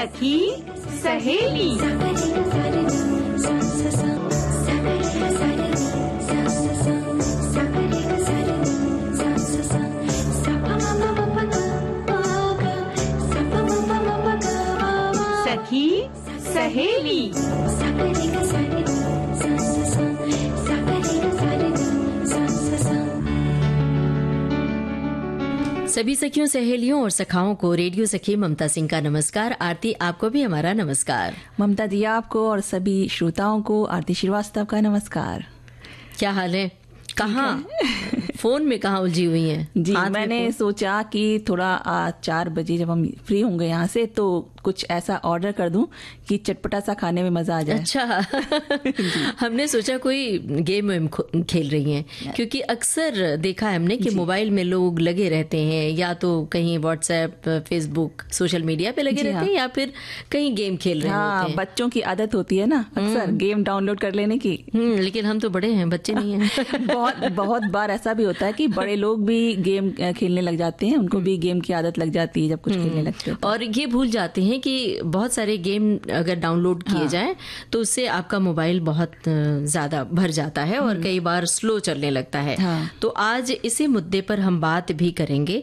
सखी सहेली। सखी सहेली। सभी सखियों सहेलियों और सखाओं को रेडियो सखी ममता सिंह का नमस्कार। आरती आपको भी हमारा नमस्कार। ममता दी आपको और सभी श्रोताओं को आरती श्रीवास्तव का नमस्कार। क्या हाल है? कहाँ? फ़ोन में कहा उलझी हुई है? जी मैंने सोचा कि थोड़ा आज चार बजे जब हम फ्री होंगे यहाँ से तो कुछ ऐसा ऑर्डर कर दूँ कि चटपटा सा खाने में मज़ा आ जाए। अच्छा। हमने सोचा कोई गेम वेम खेल रही हैं क्योंकि अक्सर देखा है हमने कि मोबाइल में लोग लगे रहते हैं या तो कहीं व्हाट्सएप फेसबुक सोशल मीडिया पे लगे रहते हाँ। हैं या फिर कहीं गेम खेल रहे हाँ होते हैं। बच्चों की आदत होती है ना अक्सर गेम डाउनलोड कर लेने की। हम्म, लेकिन हम तो बड़े हैं बच्चे नहीं हैं। बहुत बहुत बार ऐसा भी होता है कि बड़े लोग भी गेम खेलने लग जाते हैं उनको भी गेम की आदत लग जाती है जब कुछ खेलने लगते हैं। और ये भूल जाते हैं कि बहुत सारे गेम अगर डाउनलोड किए हाँ। जाएँ तो उससे आपका मोबाइल बहुत ज़्यादा भर जाता है और कई बार स्लो चलने लगता है। हाँ। तो आज इसी मुद्दे पर हम बात भी करेंगे।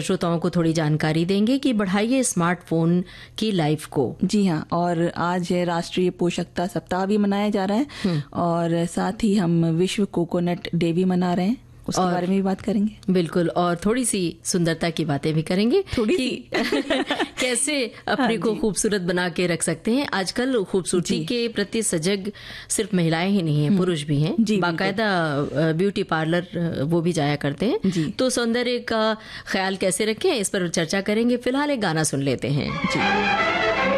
श्रोताओं को थोड़ी जानकारी देंगे कि बढ़ाइए स्मार्टफ़ोन की लाइफ को। जी हाँ और आज राष्ट्रीय पोषकता सप्ताह भी मनाया जा रहा है और साथ ही हम विश्व कोकोनट डे भी मना रहे हैं। उसके और- बारे में भी बात करेंगे। बिल्कुल और थोड़ी सी सुंदरता की बातें भी करेंगे थोड़ी कि कैसे अपने हाँ, को खूबसूरत बना के रख सकते हैं। आजकल खूबसूरती के प्रति सजग सिर्फ़ महिलाएँ ही नहीं है पुरुष भी हैं। जी। बाकायदा ब्यूटी पार्लर वो भी जाया करते हैं। तो सौंदर्य का ख्याल कैसे रखें इस पर चर्चा करेंगे। फ़िलहाल एक गाना सुन लेते हैं। मैंने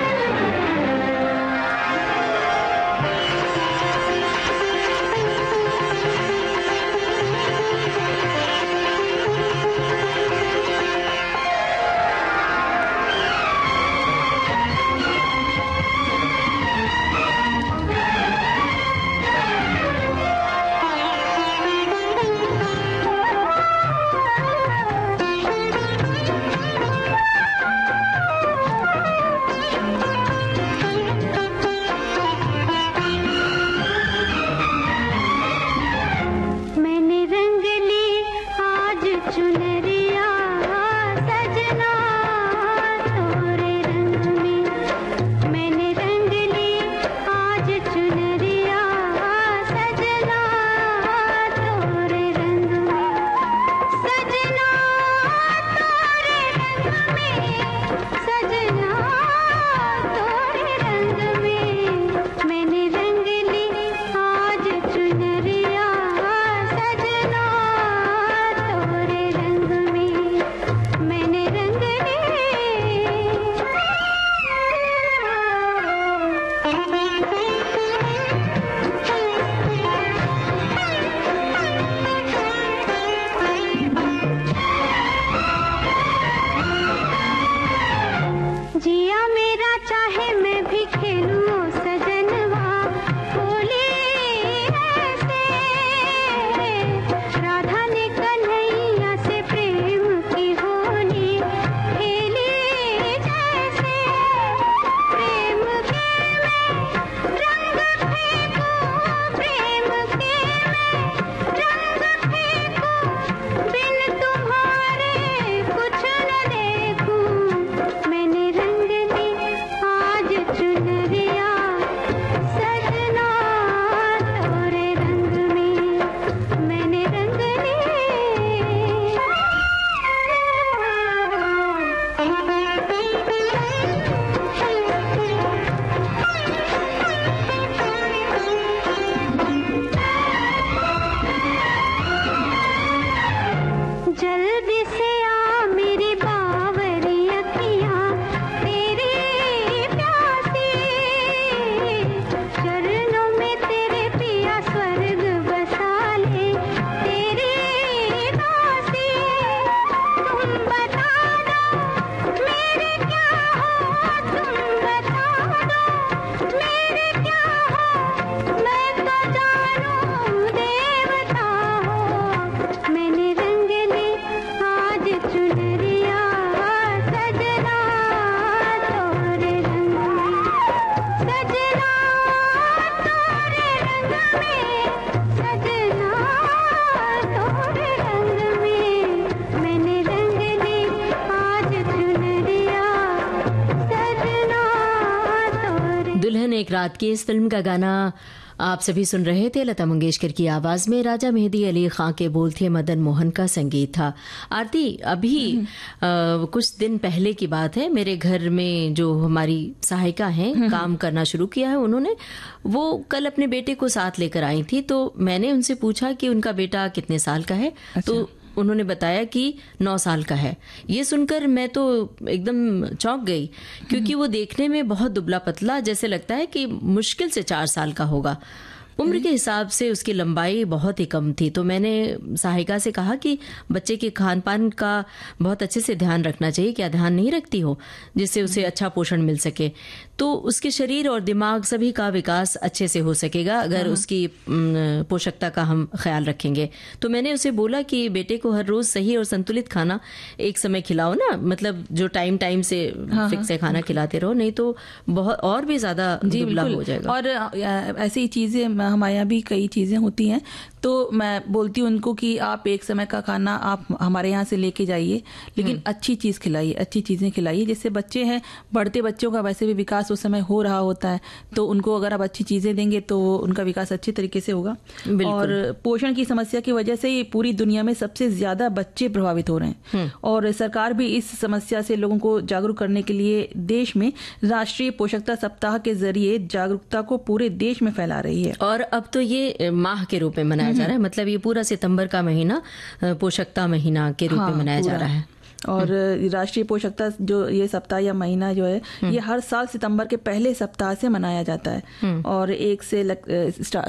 रात की इस फ़िल्म का गाना आप सभी सुन रहे थे। लता मंगेशकर की आवाज़ में राजा मेहदी अली खां के बोल थे मदन मोहन का संगीत था। आरती अभी आ, कुछ दिन पहले की बात है। मेरे घर में जो हमारी सहायिका हैं काम करना शुरू किया है उन्होंने। वो कल अपने बेटे को साथ लेकर आई थी तो मैंने उनसे पूछा कि उनका बेटा कितने साल का है? अच्छा। तो उन्होंने बताया कि नौ साल का है। ये सुनकर मैं तो एकदम चौंक गई, क्योंकि वो देखने में बहुत दुबला पतला, जैसे लगता है कि मुश्किल से चार साल का होगा। उम्र के हिसाब से उसकी लंबाई बहुत ही कम थी तो मैंने सहायिका से कहा कि बच्चे के खान पान का बहुत अच्छे से ध्यान रखना चाहिए, क्या ध्यान नहीं रखती हो, जिससे उसे अच्छा पोषण मिल सके। तो उसके शरीर और दिमाग सभी का विकास अच्छे से हो सकेगा अगर उसकी पोषकता का हम ख्याल रखेंगे। तो मैंने उसे बोला कि बेटे को हर रोज सही और संतुलित खाना एक समय खिलाओ ना मतलब जो टाइम टाइम से फिक्स है खाना खिलाते रहो नहीं तो बहुत और भी ज़्यादा हो जाएगा। और ऐसी चीज़ें हमारे यहाँ भी कई चीज़ें होती हैं तो मैं बोलती हूँ उनको कि आप एक समय का खाना आप हमारे यहाँ से लेके जाइए लेकिन अच्छी चीज़ खिलाइए अच्छी चीज़ें खिलाइए। जिससे बच्चे हैं बढ़ते बच्चों का वैसे भी विकास उस समय हो रहा होता है तो उनको अगर आप अच्छी चीज़ें देंगे तो उनका विकास अच्छे तरीके से होगा। और पोषण की समस्या की वजह से ही पूरी दुनिया में सबसे ज़्यादा बच्चे प्रभावित हो रहे हैं। और सरकार भी इस समस्या से लोगों को जागरूक करने के लिए देश में राष्ट्रीय पोषकता सप्ताह के ज़रिए जागरूकता को पूरे देश में फैला रही है। और अब तो ये माह के रूप में मनाया जा रहा है। मतलब ये पूरा सितंबर का महीना पोषकता महीना के रूप में हाँ, मनाया जा रहा है। और राष्ट्रीय पोषकता जो ये सप्ताह या महीना जो है ये हर साल सितंबर के पहले सप्ताह से मनाया जाता है। और एक से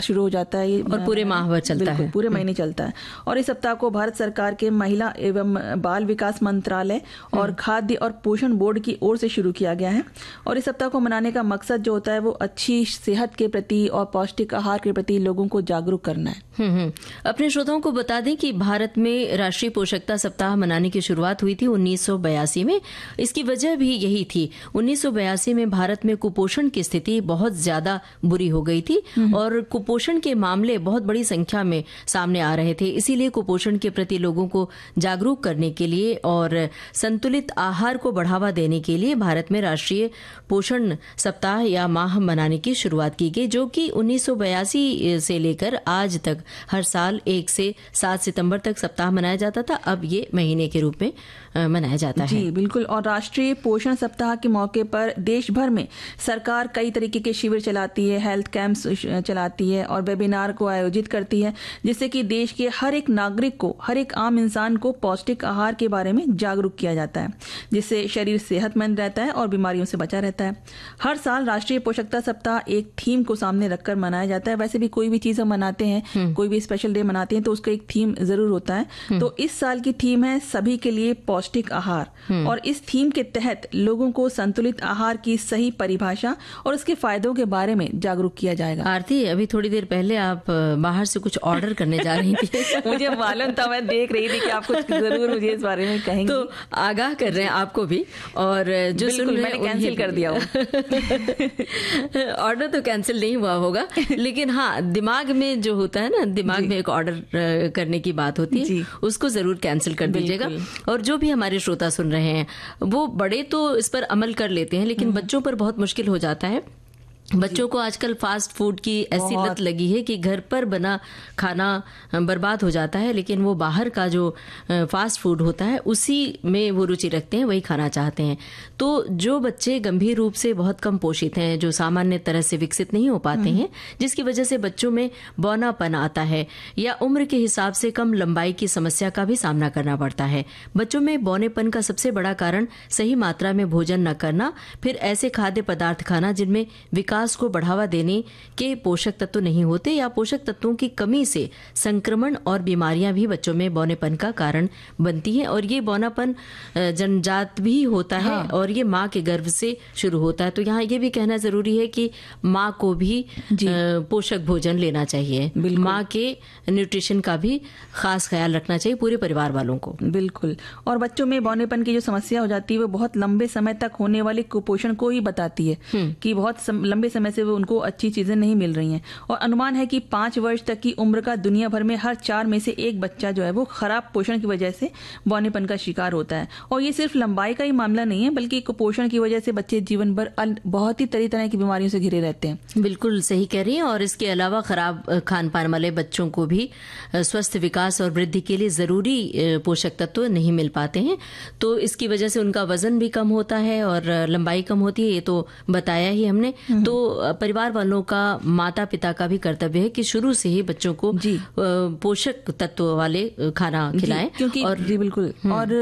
शुरू हो जाता है और पूरे माह भर चलता है। पूरे महीने चलता है। और इस सप्ताह को भारत सरकार के महिला एवं बाल विकास मंत्रालय और खाद्य और पोषण बोर्ड की ओर से शुरू किया गया है। और इस सप्ताह को मनाने का मकसद जो होता है वो अच्छी सेहत के प्रति और पौष्टिक आहार के प्रति लोगों को जागरूक करना है। हम्म हम्म। अपने श्रोताओं को बता दें कि भारत में राष्ट्रीय पोषकता सप्ताह मनाने की शुरुआत हुई थी 1982 में। इसकी वजह भी यही थी। 1982 में भारत में कुपोषण की स्थिति बहुत ज़्यादा बुरी हो गई थी और कुपोषण के मामले बहुत बड़ी संख्या में सामने आ रहे थे। इसीलिए कुपोषण के प्रति लोगों को जागरूक करने के लिए और संतुलित आहार को बढ़ावा देने के लिए भारत में राष्ट्रीय पोषण सप्ताह या माह मनाने की शुरुआत की गई जो कि 1982 से लेकर आज तक हर साल एक से सात सितंबर तक सप्ताह मनाया जाता था। अब ये महीने के रूप में मनाया जाता जी, है। जी बिल्कुल। और राष्ट्रीय पोषण सप्ताह के मौके पर देश भर में सरकार कई तरीके के शिविर चलाती है हेल्थ कैंप्स चलाती है और वेबिनार को आयोजित करती है जिससे कि देश के हर एक नागरिक को हर एक आम इंसान को पौष्टिक आहार के बारे में जागरूक किया जाता है जिससे शरीर सेहतमंद रहता है और बीमारियों से बचा रहता है। हर साल राष्ट्रीय पोषकता सप्ताह एक थीम को सामने रखकर मनाया जाता है। वैसे भी कोई भी चीज़ हम मनाते हैं कोई भी स्पेशल डे मनाते हैं तो उसका एक थीम ज़रूर होता है। तो इस साल की थीम है सभी के लिए पौष्टिक आहार। और इस थीम के तहत लोगों को संतुलित आहार की सही परिभाषा और उसके फायदों के बारे में जागरूक किया जाएगा। आरती अभी थोड़ी देर पहले आप बाहर से कुछ ऑर्डर करने जा रही थी। मुझे मालूम था मैं देख रही थी कि आप कुछ ज़रूर मुझे इस बारे में कहेंगे। तो आगाह कर रहे हैं आपको भी और जो सुन मैंने कैंसिल कर दिया। ऑर्डर तो कैंसिल नहीं हुआ होगा लेकिन हाँ दिमाग में जो होता है ना दिमाग में एक ऑर्डर करने की बात होती है उसको ज़रूर कैंसिल कर दीजिएगा। और जो भी हमारे श्रोता सुन रहे हैं। वो बड़े तो इस पर अमल कर लेते हैं लेकिन बच्चों पर बहुत मुश्किल हो जाता है। बच्चों को आजकल फास्ट फ़ूड की ऐसी। लत लगी है कि घर पर बना खाना बर्बाद हो जाता है लेकिन वो बाहर का जो फास्ट फ़ूड होता है उसी में वो रुचि रखते हैं वही खाना चाहते हैं। तो जो बच्चे गंभीर रूप से बहुत कम पोषित हैं जो सामान्य तरह से विकसित नहीं हो पाते हैं जिसकी वजह से बच्चों में बौनापन आता है या उम्र के हिसाब से कम लंबाई की समस्या का भी सामना करना पड़ता है। बच्चों में बौनेपन का सबसे बड़ा कारण सही मात्रा में भोजन न करना फिर ऐसे खाद्य पदार्थ खाना जिनमें विकास को बढ़ावा देने के पोषक तत्व नहीं होते या पोषक तत्वों की कमी से संक्रमण और बीमारियाँ भी बच्चों में बौनेपन का कारण बनती हैं और ये बौनापन जनजात भी होता है हाँ। और ये माँ के गर्भ से शुरू होता है। तो यहाँ ये भी कहना ज़रूरी है कि माँ को भी पोषक भोजन लेना चाहिए। माँ के न्यूट्रिशन का भी खास ख्याल रखना चाहिए पूरे परिवार वालों को। बिल्कुल। और बच्चों में बौनेपन की जो समस्या हो जाती है वो बहुत लंबे समय तक होने वाले कुपोषण को ही बताती है कि बहुत लंबे लंबे समय से वो उनको अच्छी चीज़ें नहीं मिल रही हैं। और अनुमान है कि पाँच वर्ष तक की उम्र का दुनिया भर में हर चार में से एक बच्चा जो है वो खराब पोषण की वजह से बौनेपन का शिकार होता है। और ये सिर्फ़ लंबाई का ही मामला नहीं है बल्कि कुपोषण की वजह से बच्चे जीवन भर बहुत ही तरह तरह की बीमारियों से घिरे रहते हैं। बिल्कुल सही कह रही हैं और इसके अलावा खराब खान पान वाले बच्चों को भी स्वस्थ विकास और वृद्धि के लिए ज़रूरी पोषक तत्व नहीं मिल पाते हैं। तो इसकी वजह से उनका वज़न भी कम होता है और लंबाई कम होती है ये तो बताया ही हमने। तो अ, परिवार वालों का माता पिता का भी कर्तव्य है कि शुरू से ही बच्चों को। पोषक तत्व वाले खाना खिलाएँ क्योंकि और जी बिल्कुल। और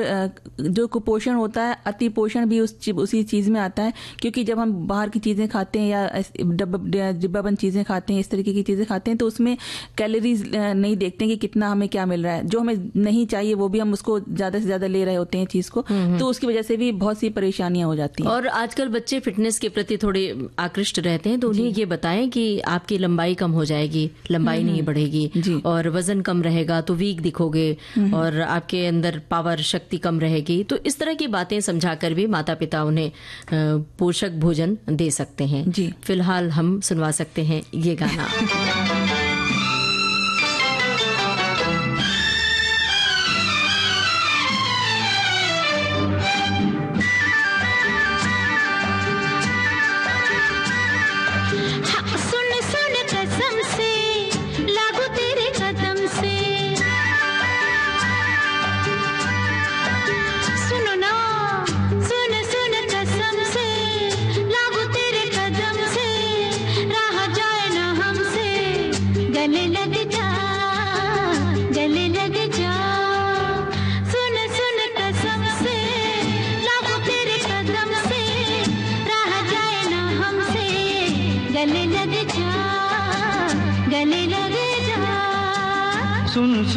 जो कुपोषण होता है अति पोषण भी उस चीज- उसी चीज़ में आता है क्योंकि जब हम बाहर की चीज़ें खाते हैं या डिब्बाबंद चीज़ें खाते हैं इस तरीके की चीज़ें खाते हैं तो उसमें कैलोरीज नहीं देखते हैं कि कितना हमें क्या मिल रहा है। जो हमें नहीं चाहिए वो भी हम उसको ज़्यादा से ज़्यादा ले रहे होते हैं चीज़ को तो उसकी वजह से भी बहुत सी परेशानियाँ हो जाती हैं। और आजकल बच्चे फिटनेस के प्रति थोड़े आकृष्ट रहते हैं तो उन्हें ये बताएँ कि आपकी लंबाई कम हो जाएगी लंबाई नहीं बढ़ेगी और वज़न कम रहेगा तो वीक दिखोगे और आपके अंदर पावर शक्ति कम रहेगी। तो इस तरह की बातें समझाकर भी माता पिता उन्हें पोषक भोजन दे सकते हैं। जी। फ़िलहाल हम सुनवा सकते हैं ये गाना।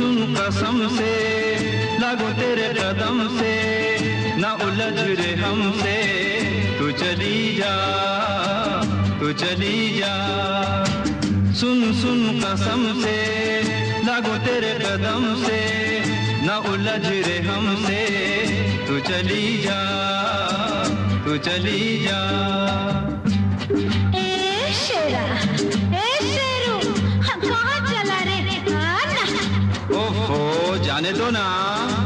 सुन कसम से, लागो तेरे कदम से, ना उलझ रे हमसे। तू चली जा, तू चली जा। सुन सुन कसम से, लागो तेरे कदम से, ना उलझ रे हमसे। तू चली जा, तू चली जा। ए शेरू जाने दो ना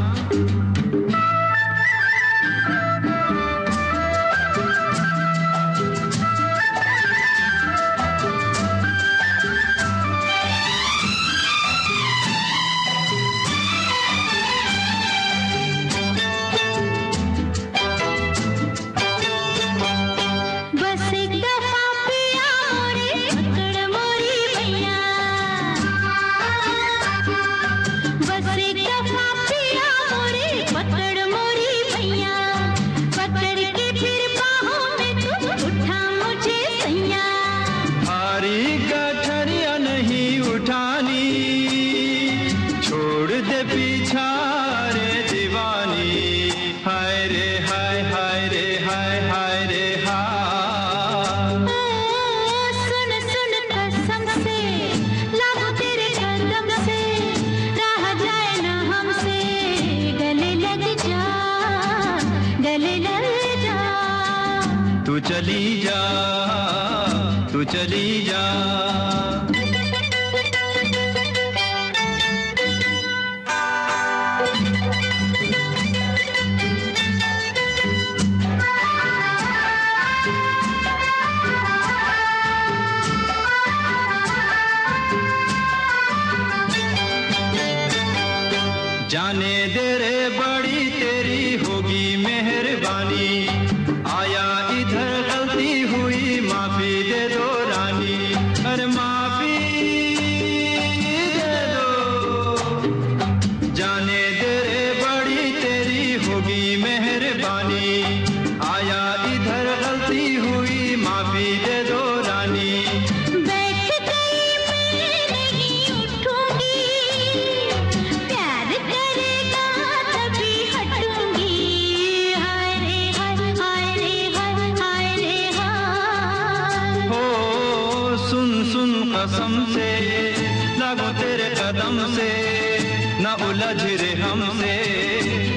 न उलझ रे हमसे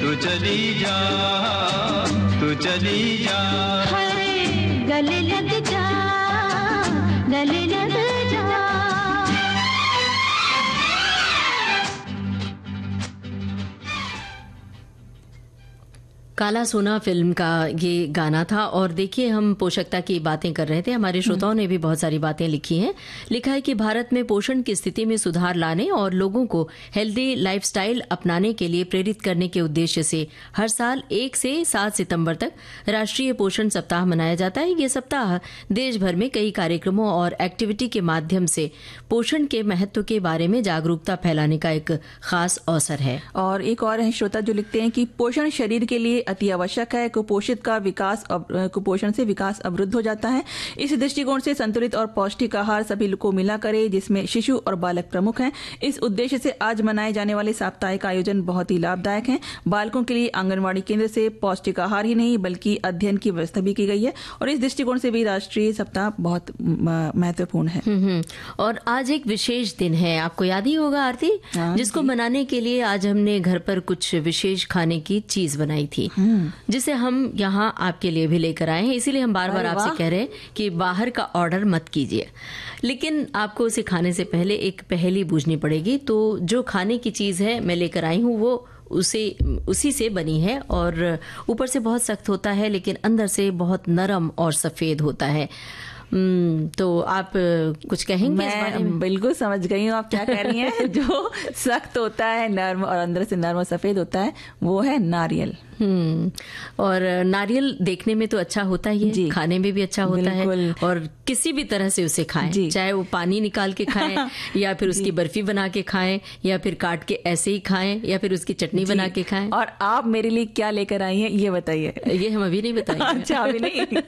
तू चली जा तू चली जा। हाय गले काला सोना फ़िल्म का ये गाना था और देखिए हम पोषकता की बातें कर रहे थे। हमारे श्रोताओं ने भी बहुत सारी बातें लिखी हैं। लिखा है कि भारत में पोषण की स्थिति में सुधार लाने और लोगों को हेल्दी लाइफस्टाइल अपनाने के लिए प्रेरित करने के उद्देश्य से हर साल एक से सात सितंबर तक राष्ट्रीय पोषण सप्ताह मनाया जाता है। ये सप्ताह देश भर में कई कार्यक्रमों और एक्टिविटी के माध्यम से पोषण के महत्व के बारे में जागरूकता फैलाने का एक खास अवसर है। और एक और है श्रोता जो लिखते हैं कि पोषण शरीर के लिए अति आवश्यक है। कुपोषित का विकास कुपोषण से विकास अवरुद्ध हो जाता है। इस दृष्टिकोण से संतुलित और पौष्टिक आहार सभी को मिला करे जिसमें शिशु और बालक प्रमुख हैं। इस उद्देश्य से आज मनाए जाने वाले साप्ताहिक आयोजन बहुत ही लाभदायक है। बालकों के लिए आंगनबाड़ी केंद्र से पौष्टिक आहार ही नहीं बल्कि अध्ययन की व्यवस्था भी की गई है। और इस दृष्टिकोण से भी राष्ट्रीय सप्ताह बहुत महत्वपूर्ण है। हम्म, हम्म। और आज एक विशेष दिन है। आपको याद ही होगा आरती हाँ जिसको मनाने के लिए आज हमने घर पर कुछ विशेष खाने की चीज़ बनाई थी। जिसे हम यहाँ आपके लिए भी लेकर आए हैं। इसीलिए हम बार बार आपसे कह रहे हैं कि बाहर का ऑर्डर मत कीजिए। लेकिन आपको उसे खाने से पहले एक पहली बूझनी पड़ेगी। तो जो खाने की चीज़ है मैं लेकर आई हूँ वो उसे उसी से बनी है और ऊपर से बहुत सख्त होता है लेकिन अंदर से बहुत नरम और सफ़ेद होता है। हम्म, तो आप कुछ कहेंगे में बिल्कुल समझ गई हूँ आप क्या कह रही हैं। जो सख्त होता है नर्म और अंदर से नर्म और सफ़ेद होता है वो है नारियल। हम्म और नारियल देखने में तो अच्छा होता ही है। खाने में भी अच्छा होता है और किसी भी तरह से उसे खाएँ चाहे वो पानी निकाल के खाएँ या फिर उसकी बर्फ़ी बना के खाएँ या फिर काट के ऐसे ही खाएँ या फिर उसकी चटनी बना के खाएँ। और आप मेरे लिए क्या लेकर आई हैं ये बताइए। ये हम अभी नहीं बताएँगे। अच्छा, अभी नहीं।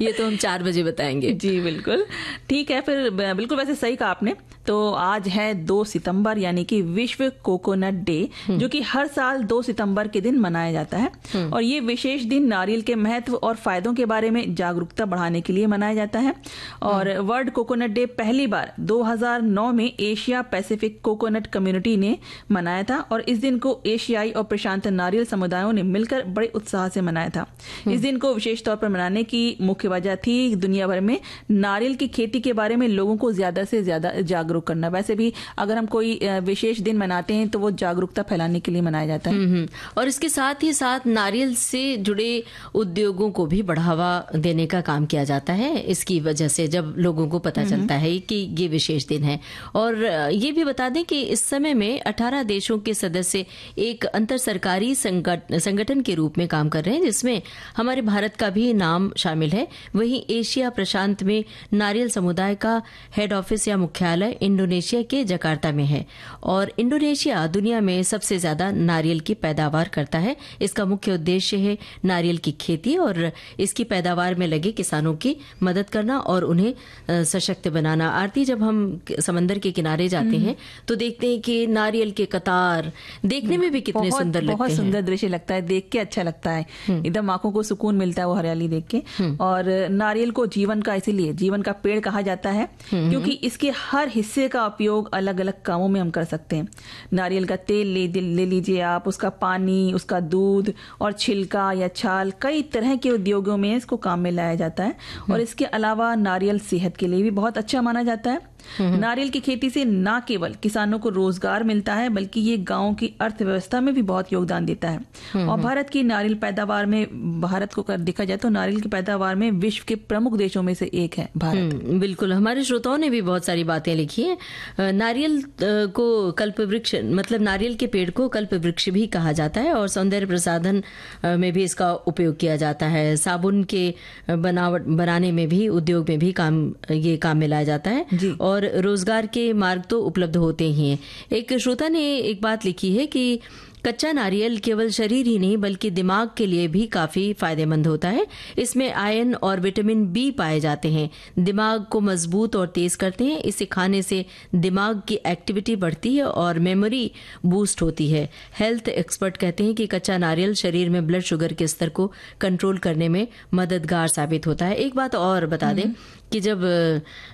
ये तो हम चार बजे बताएँगे। जी बिल्कुल। ठीक है फिर बिल्कुल वैसे सही कहा आपने। तो आज है दो सितंबर यानी कि विश्व कोकोनट डे जो कि हर साल दो सितंबर के दिन मनाया जाता है। और ये विशेष दिन नारियल के महत्व और फायदों के बारे में जागरूकता बढ़ाने के लिए मनाया जाता है। और वर्ल्ड कोकोनट डे पहली बार 2009 में एशिया पैसिफिक कोकोनट कम्युनिटी ने मनाया था और इस दिन को एशियाई और प्रशांत नारियल समुदायों ने मिलकर बड़े उत्साह से मनाया था। इस दिन को विशेष तौर पर मनाने की मुख्य वजह थी दुनिया भर में नारियल की खेती के बारे में लोगों को ज़्यादा से ज़्यादा जागरूक करना। वैसे भी अगर हम कोई विशेष दिन मनाते हैं तो वो जागरूकता फैलाने के लिए मनाया जाता है। हम्म, और इसके साथ ही साथ नारियल से जुड़े उद्योगों को भी बढ़ावा देने का काम किया जाता है। इसकी वजह से जब लोगों को पता चलता है कि ये विशेष दिन है। और ये भी बता दें कि इस समय में 18 देशों के सदस्य एक अंतर सरकारी संगठन के रूप में काम कर रहे हैं जिसमें हमारे भारत का भी नाम शामिल है। वहीं एशिया प्रशांत में नारियल समुदाय का हेड ऑफ़िस या मुख्यालय इंडोनेशिया के जकार्ता में है। और इंडोनेशिया दुनिया में सबसे ज़्यादा नारियल की पैदावार करता है। इसका मुख्य उद्देश्य है नारियल की खेती और इसकी पैदावार में लगे किसानों की मदद करना और उन्हें सशक्त बनाना। आरती जब हम समंदर के किनारे जाते हैं तो देखते हैं कि नारियल के कतार देखने में भी कितने सुंदर लगते बहुत सुंदर दृश्य लगता है देख के अच्छा लगता है। एकदम आँखों को सुकून मिलता है वो हरियाली देख के। और नारियल को जीवन का इसीलिए जीवन का पेड़ कहा जाता है क्योंकि इसके हर हिस्से का उपयोग अलग अलग कामों में हम कर सकते हैं। नारियल का तेल ले ले लीजिए आप उसका पानी उसका दूध और छिलका या छाल कई तरह के उद्योगों में इसको काम में लाया जाता है। और इसके अलावा नारियल सेहत के लिए भी बहुत अच्छा माना जाता है। नारियल की खेती से न केवल किसानों को रोज़गार मिलता है बल्कि ये गाँव की अर्थव्यवस्था में भी बहुत योगदान देता है। और भारत की नारियल पैदावार में भारत को कर देखा जाए तो नारियल की पैदावार में विश्व के प्रमुख देशों में से एक है भारत। हम्म, बिल्कुल। हमारे श्रोताओं ने भी बहुत सारी बातें लिखी हैं। नारियल को कल्प वृक्ष मतलब नारियल के पेड़ को कल्प वृक्ष भी कहा जाता है और सौंदर्य प्रसाधन में भी इसका उपयोग किया जाता है। साबुन के बनावट बनाने में भी उद्योग में भी काम ये काम में लाया जाता है। जी। और रोज़गार के मार्ग तो उपलब्ध होते ही हैं। एक श्रोता ने एक बात लिखी है कि कच्चा नारियल केवल शरीर ही नहीं, बल्कि दिमाग के लिए भी काफ़ी फ़ायदेमंद होता है। इसमें आयरन और विटामिन बी पाए जाते हैं। दिमाग को मज़बूत और तेज करते हैं। इसे खाने से दिमाग की एक्टिविटी बढ़ती है और मेमोरी बूस्ट होती है। हेल्थ एक्सपर्ट कहते हैं कि कच्चा नारियल शरीर में ब्लड शुगर के स्तर को कंट्रोल करने में मददगार साबित होता है। एक बात और बता दें कि जब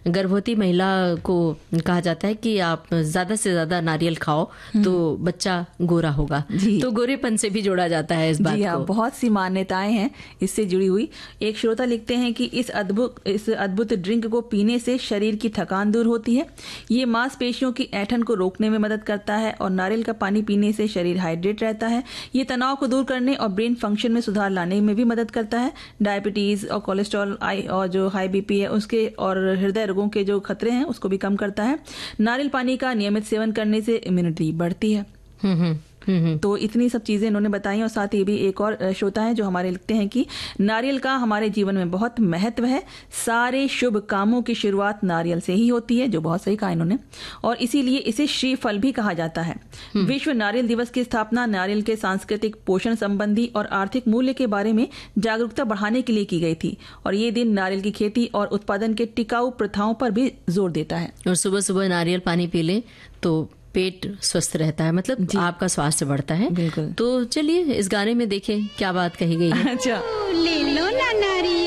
गर्भवती महिला को कहा जाता है कि आप ज़्यादा से ज़्यादा नारियल खाओ तो बच्चा गोरा होगा। तो गोरेपन से भी जोड़ा जाता है इस बात जी हाँ को। बहुत सी मान्यताएँ हैं इससे जुड़ी हुई। एक श्रोता लिखते हैं कि इस अद्भुत इस अद्भुत ड्रिंक को पीने से शरीर की थकान दूर होती है। ये मांसपेशियों की ऐठन को रोकने में मदद करता है और नारियल का पानी पीने से शरीर हाइड्रेट रहता है। ये तनाव को दूर करने और ब्रेन फ़ंक्शन में सुधार लाने में भी मदद करता है। डायबिटीज़ और कोलेस्ट्रॉल और जो हाई बीपी है उसके और हृदय रोगों के जो खतरे हैं, उसको भी कम करता है। नारियल पानी का नियमित सेवन करने से इम्यूनिटी बढ़ती है। हम्म हम्म हम्म हम्म। तो इतनी सब चीज़ें इन्होंने बताई और साथ ही भी एक और श्रोता है जो हमारे लिखते हैं कि नारियल का हमारे जीवन में बहुत महत्व है। सारे शुभ कामों की शुरुआत नारियल से ही होती है जो बहुत सही कहा इन्होंने। और इसीलिए इसे श्रीफल भी कहा जाता है। विश्व नारियल दिवस की स्थापना नारियल के सांस्कृतिक पोषण संबंधी और आर्थिक मूल्य के बारे में जागरूकता बढ़ाने के लिए की गई थी। और ये दिन नारियल की खेती और उत्पादन के टिकाऊ प्रथाओं पर भी ज़ोर देता है। और सुबह सुबह नारियल पानी पी लें तो पेट स्वस्थ रहता है मतलब आपका स्वास्थ्य बढ़ता है। बिल्कुल। तो चलिए इस गाने में देखें क्या बात कही गई है। अच्छा। ले लो ना नारियल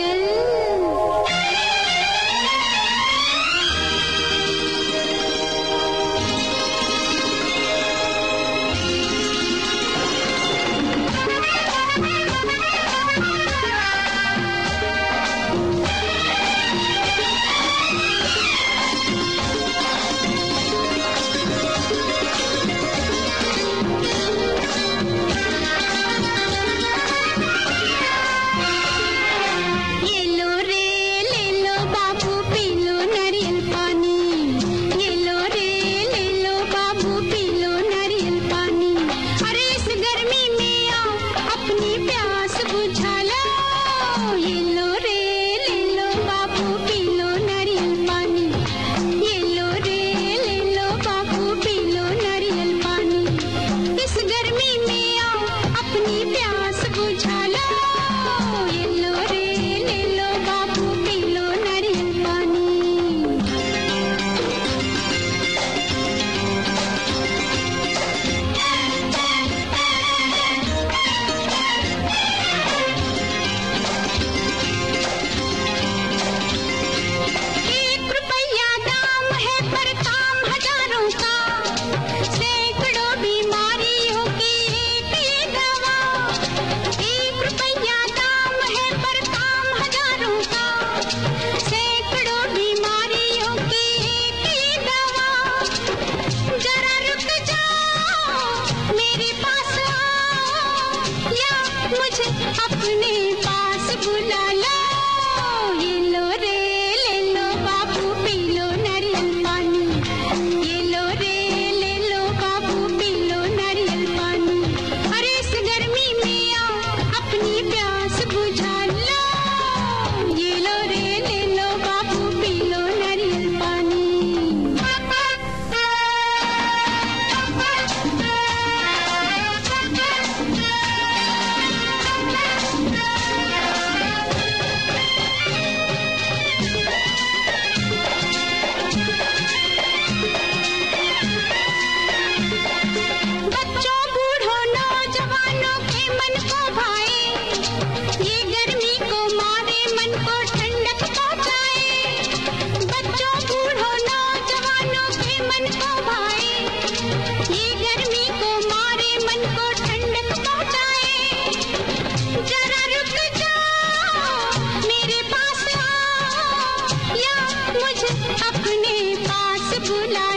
झूला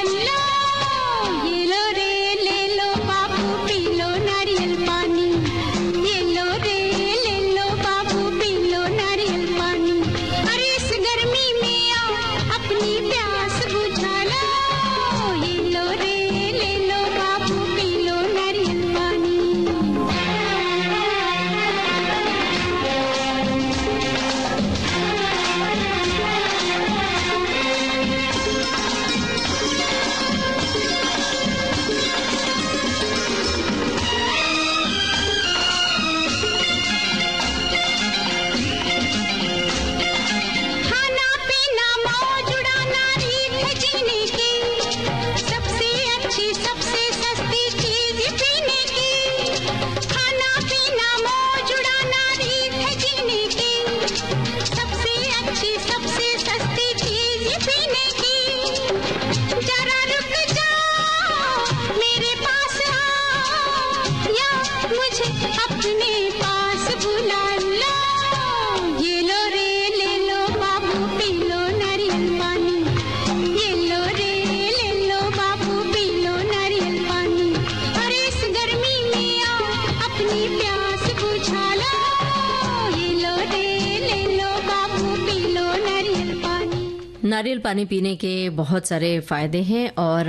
नारियल पानी पीने के बहुत सारे फ़ायदे हैं और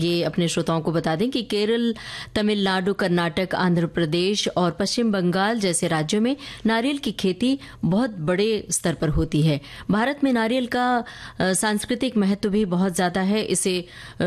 ये अपने श्रोताओं को बता दें कि केरल, तमिलनाडु, कर्नाटक आंध्र प्रदेश और पश्चिम बंगाल जैसे राज्यों में नारियल की खेती बहुत बड़े स्तर पर होती है। भारत में नारियल का सांस्कृतिक महत्व भी बहुत ज़्यादा है। इसे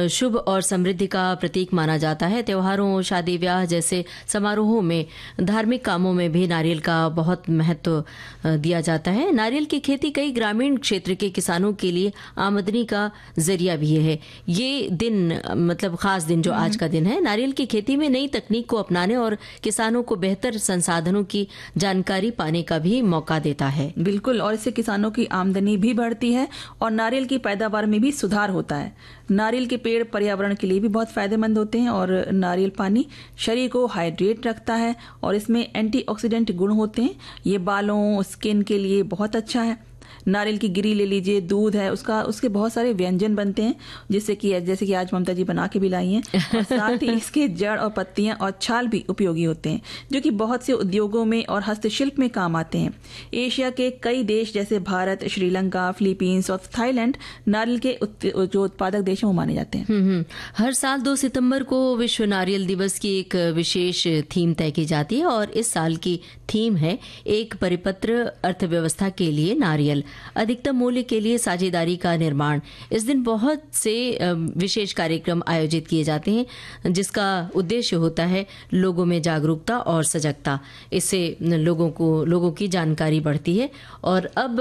शुभ और समृद्धि का प्रतीक माना जाता है। त्योहारों, शादी ब्याह जैसे समारोहों में, धार्मिक कामों में भी नारियल का बहुत महत्व दिया जाता है। नारियल की खेती कई ग्रामीण क्षेत्र के किसानों के लिए आमदनी का ज़रिया भी है। ये दिन मतलब खास दिन जो आज का दिन है नारियल की खेती में नई तकनीक को अपनाने और किसानों को बेहतर संसाधनों की जानकारी पाने का भी मौका देता है। बिल्कुल और इससे किसानों की आमदनी भी बढ़ती है और नारियल की पैदावार में भी सुधार होता है। नारियल के पेड़ पर्यावरण के लिए भी बहुत फ़ायदेमंद होते हैं और नारियल पानी शरीर को हाइड्रेट रखता है और इसमें एंटीऑक्सीडेंट गुण होते हैं। ये बालों स्किन के लिए बहुत अच्छा है। नारियल की गिरी ले लीजिए दूध है उसका उसके बहुत सारे व्यंजन बनते हैं जिससे कि जैसे कि आज ममता जी बना के भी लाई हैं। साथ ही इसके जड़ और पत्तियाँ और छाल भी उपयोगी होते हैं जो कि बहुत से उद्योगों में और हस्तशिल्प में काम आते हैं। एशिया के कई देश जैसे भारत श्रीलंका फिलीपींस और थाईलैंड नारियल के जो उत्पादक देश हैं वो माने जाते हैं। हम्म, हम्म। हर साल दो सितंबर को विश्व नारियल दिवस की एक विशेष थीम तय की जाती है और इस साल की थीम है एक परिपत्र अर्थव्यवस्था के लिए नारियल। अधिकतम मूल्य के लिए साझेदारी का निर्माण। इस दिन बहुत से विशेष कार्यक्रम आयोजित किए जाते हैं, जिसका उद्देश्य होता है लोगों में जागरूकता और सजगता। इससे लोगों को, लोगों की जानकारी बढ़ती है। और अब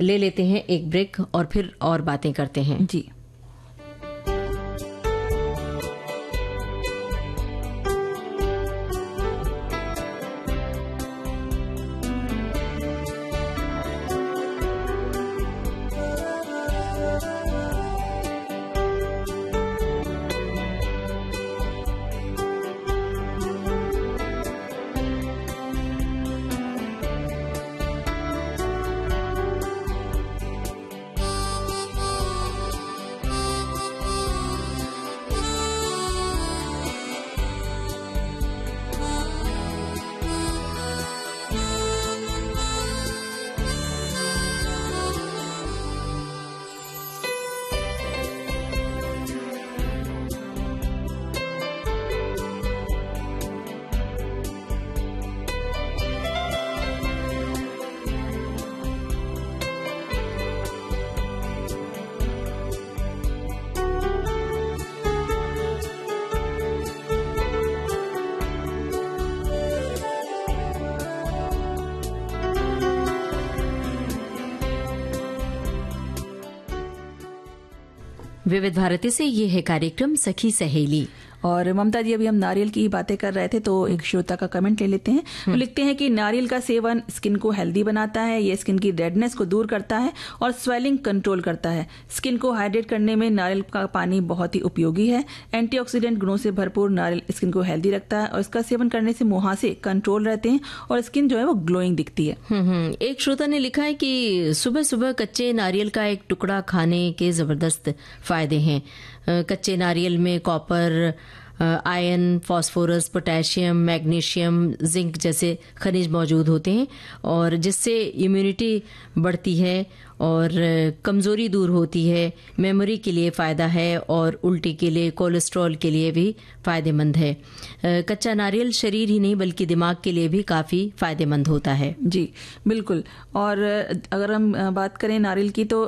ले लेते हैं एक ब्रेक और फिर और बातें करते हैं। जी। विविध भारती से ये है कार्यक्रम सखी सहेली। और ममता जी अभी हम नारियल की बातें कर रहे थे तो एक श्रोता का कमेंट ले लेते हैं। वो हम्म। लिखते हैं कि नारियल का सेवन स्किन को हेल्दी बनाता है ये स्किन की रेडनेस को दूर करता है और स्वेलिंग कंट्रोल करता है। स्किन को हाइड्रेट करने में नारियल का पानी बहुत ही उपयोगी है। एंटीऑक्सीडेंट गुणों से भरपूर नारियल स्किन को हेल्दी रखता है और इसका सेवन करने से मुहासे कंट्रोल रहते हैं और स्किन जो है वो ग्लोइंग दिखती है। हम्म, हम्म। एक श्रोता ने लिखा है कि सुबह सुबह कच्चे नारियल का एक टुकड़ा खाने के ज़बरदस्त फ़ायदे हैं। कच्चे नारियल में copper ion, phosphorus, potassium, magnesium, zinc जैसे खनिज मौजूद होते हैं और जिससे इम्यूनिटी बढ़ती है और कमज़ोरी दूर होती है मेमोरी के लिए फ़ायदा है और उल्टी के लिए कोलेस्ट्रॉल के लिए भी फ़ायदेमंद है। कच्चा नारियल शरीर ही नहीं बल्कि दिमाग के लिए भी काफ़ी फ़ायदेमंद होता है। जी, बिल्कुल। और अगर हम बात करें नारियल की तो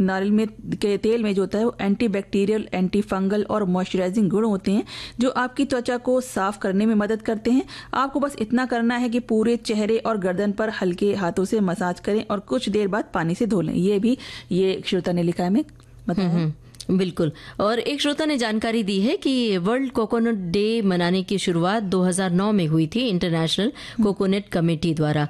नारियल में के तेल में जो होता है वो एंटी बैक्टीरियल एंटी फंगल और मॉइस्चराइजिंग गुण होते हैं, जो आपकी त्वचा को साफ़ करने में मदद करते हैं। आपको बस इतना करना है कि पूरे चेहरे और गर्दन पर हल्के हाथों से मसाज करें और कुछ देर बाद पानी से धो लें। ये भी, ये श्रोता ने लिखा है, मैं बताया बिल्कुल। और एक श्रोता ने जानकारी दी है कि वर्ल्ड कोकोनट डे मनाने की शुरुआत 2009 में हुई थी इंटरनेशनल कोकोनट कमेटी द्वारा।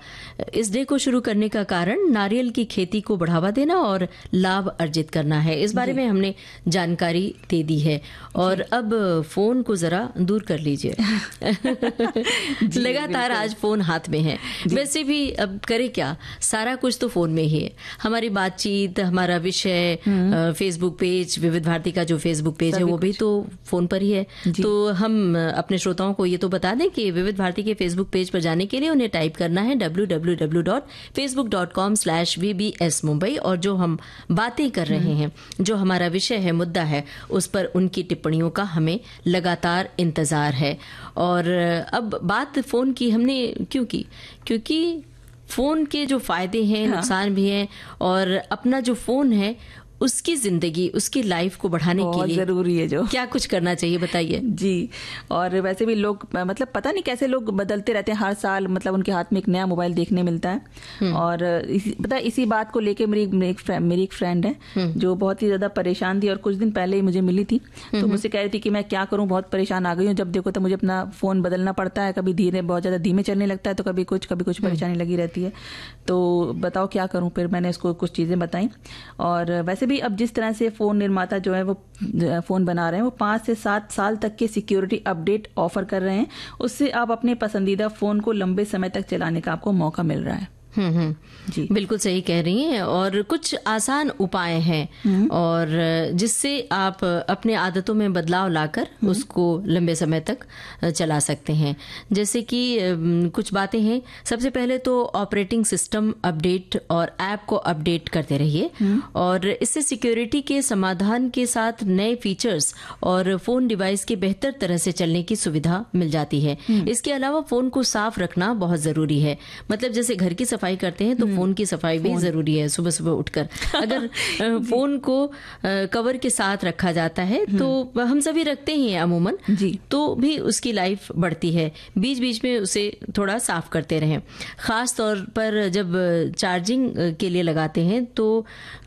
इस डे को शुरू करने का कारण नारियल की खेती को बढ़ावा देना और लाभ अर्जित करना है। इस बारे में हमने जानकारी दे दी है। और अब फ़ोन को जरा दूर कर लीजिए। लगातार आज फ़ोन हाथ में है। वैसे भी अब करे क्या? सारा कुछ तो फ़ोन में ही है। हमारी बातचीत हमारा विषय फेसबुक हम्म। पेज विविध भारती का जो फेसबुक पेज है वो भी तो फ़ोन पर ही है। तो हम अपने श्रोताओं को ये तो बता दें कि विविध भारती के फेसबुक पेज पर जाने के लिए उन्हें टाइप करना है www.facebook.com/vbs मुंबई और जो हम बातें कर रहे हैं जो हमारा विषय है मुद्दा है उस पर उनकी टिप्पणियों का हमें लगातार इंतज़ार है। और अब बात फ़ोन की हमने क्यों की? क्योंकि फ़ोन के जो फ़ायदे हैं नुकसान भी हैं और अपना जो फ़ोन है उसकी ज़िंदगी उसकी लाइफ को बढ़ाने के लिए ज़रूरी है जो। क्या कुछ करना चाहिए बताइए। जी और वैसे भी लोग मतलब पता नहीं कैसे लोग बदलते रहते हैं। हर साल मतलब उनके हाथ में एक नया मोबाइल देखने मिलता है। और इसी पता इसी बात को लेके मेरी मेरी एक फ्रेंड मेरी एक फ्रेंड है जो बहुत ही ज़्यादा परेशान थी और कुछ दिन पहले ही मुझे मिली थी। तो मुझसे कह रही थी कि मैं क्या करूँ बहुत परेशान आ गई हूँ। जब देखो तो मुझे अपना फ़ोन बदलना पड़ता है। कभी धीरे बहुत ज़्यादा धीमे चलने लगता है तो कभी कुछ कभी कुछ परेशानी लगी रहती है। तो बताओ क्या करूँ? फिर मैंने उसको कुछ चीज़ें बताई। और वैसे भी अब जिस तरह से फ़ोन निर्माता जो है वो फ़ोन बना रहे हैं, वो पाँच से सात साल तक के सिक्योरिटी अपडेट ऑफ़र कर रहे हैं। उससे आप अपने पसंदीदा फ़ोन को लंबे समय तक चलाने का आपको मौका मिल रहा है। हम्म हम्म। जी। बिल्कुल सही कह रही हैं और कुछ आसान उपाय हैं और जिससे आप अपने आदतों में बदलाव लाकर उसको लंबे समय तक चला सकते हैं। जैसे कि कुछ बातें हैं। सबसे पहले तो ऑपरेटिंग सिस्टम अपडेट और ऐप को अपडेट करते रहिए और इससे सिक्योरिटी के समाधान के साथ नए फीचर्स और फ़ोन डिवाइस के बेहतर तरह से चलने की सुविधा मिल जाती है। इसके अलावा फ़ोन को साफ़ रखना बहुत ज़रूरी है। मतलब जैसे घर की सफ़ाई करते हैं तो फ़ोन की सफ़ाई भी ज़रूरी है सुबह सुबह उठकर। अगर फ़ोन को कवर के साथ रखा जाता है तो हम सभी रखते ही हैं अमूमन तो भी उसकी लाइफ बढ़ती है। बीच बीच में उसे थोड़ा साफ़ करते रहें। खास तौर पर जब चार्जिंग के लिए लगाते हैं तो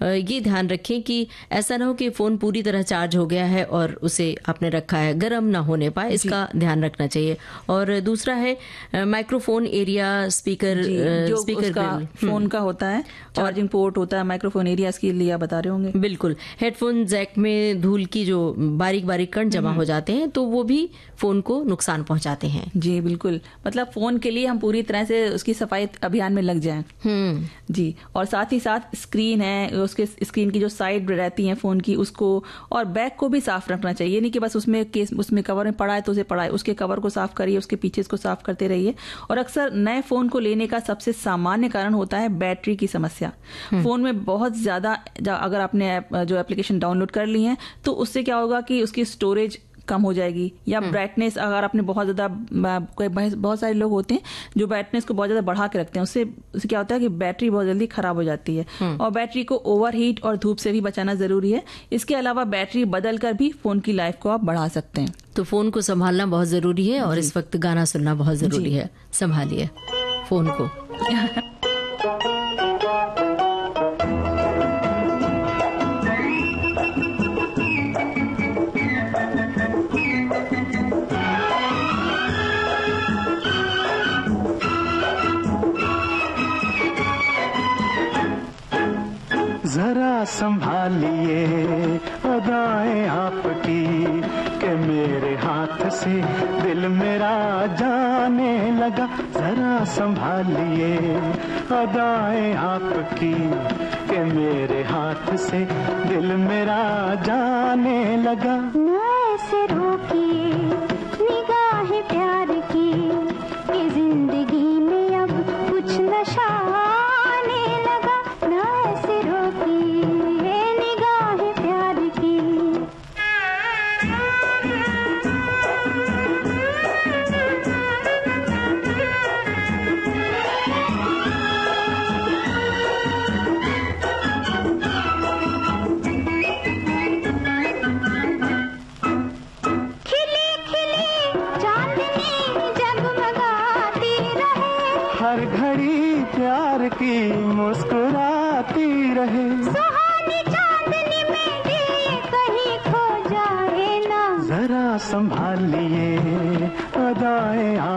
ये ध्यान रखें कि ऐसा ना हो कि फ़ोन पूरी तरह चार्ज हो गया है और उसे आपने रखा है। गर्म ना होने पाए इसका ध्यान रखना चाहिए। और दूसरा है माइक्रोफोन एरिया स्पीकर जो स्पीकर उसका फ़ोन का होता है चार्जिंग पोर्ट होता है माइक्रोफोन एरिया इसके लिए बता रहे होंगे। बिल्कुल। हेडफोन जैक में धूल की जो बारीक बारीक कण जमा हो जाते हैं तो वो भी फ़ोन को नुकसान पहुंचाते हैं। जी बिल्कुल। मतलब फ़ोन के लिए हम पूरी तरह से उसकी सफ़ाई अभियान में लग जाएँ। हम्म। जी और साथ ही साथ स्क्रीन है उसके स्क्रीन की जो साइड रहती है फ़ोन की उसको और बैक को भी साफ़ रखना चाहिए। नहीं कि बस उसमें केस उसमें कवर में पड़ा है तो उसे पड़ा है। उसके कवर को साफ़ करिए उसके पीछे को साफ़ करते रहिए। और अक्सर नए फ़ोन को लेने का सबसे सामान्य कारण होता है बैटरी की समस्या। फ़ोन में बहुत ज़्यादा अगर आपने जो एप्लीकेशन डाउनलोड कर ली है तो उससे क्या होगा कि उसकी स्टोरेज कम हो जाएगी या ब्राइटनेस अगर आपने बहुत ज़्यादा कोई बहुत बहुत सारे लोग होते हैं जो ब्राइटनेस को बहुत ज़्यादा बढ़ा के रखते हैं उससे उससे क्या होता है कि बैटरी बहुत जल्दी खराब हो जाती है। और बैटरी को ओवरहीट और धूप से भी बचाना ज़रूरी है। इसके अलावा बैटरी बदल कर भी फ़ोन की लाइफ को आप बढ़ा सकते हैं। तो फ़ोन को संभालना बहुत ज़रूरी है और इस वक्त गाना सुनना बहुत ज़रूरी है। संभालिए फ़ोन को। जरा संभालिए अदाएँ हाथ से दिल मेरा जाने लगा। जरा संभालिए अदाएँ आपकी के मेरे हाथ से दिल मेरा जाने लगा। ऐसे रोकिए निगाह प्यार की ये ज़िंदगी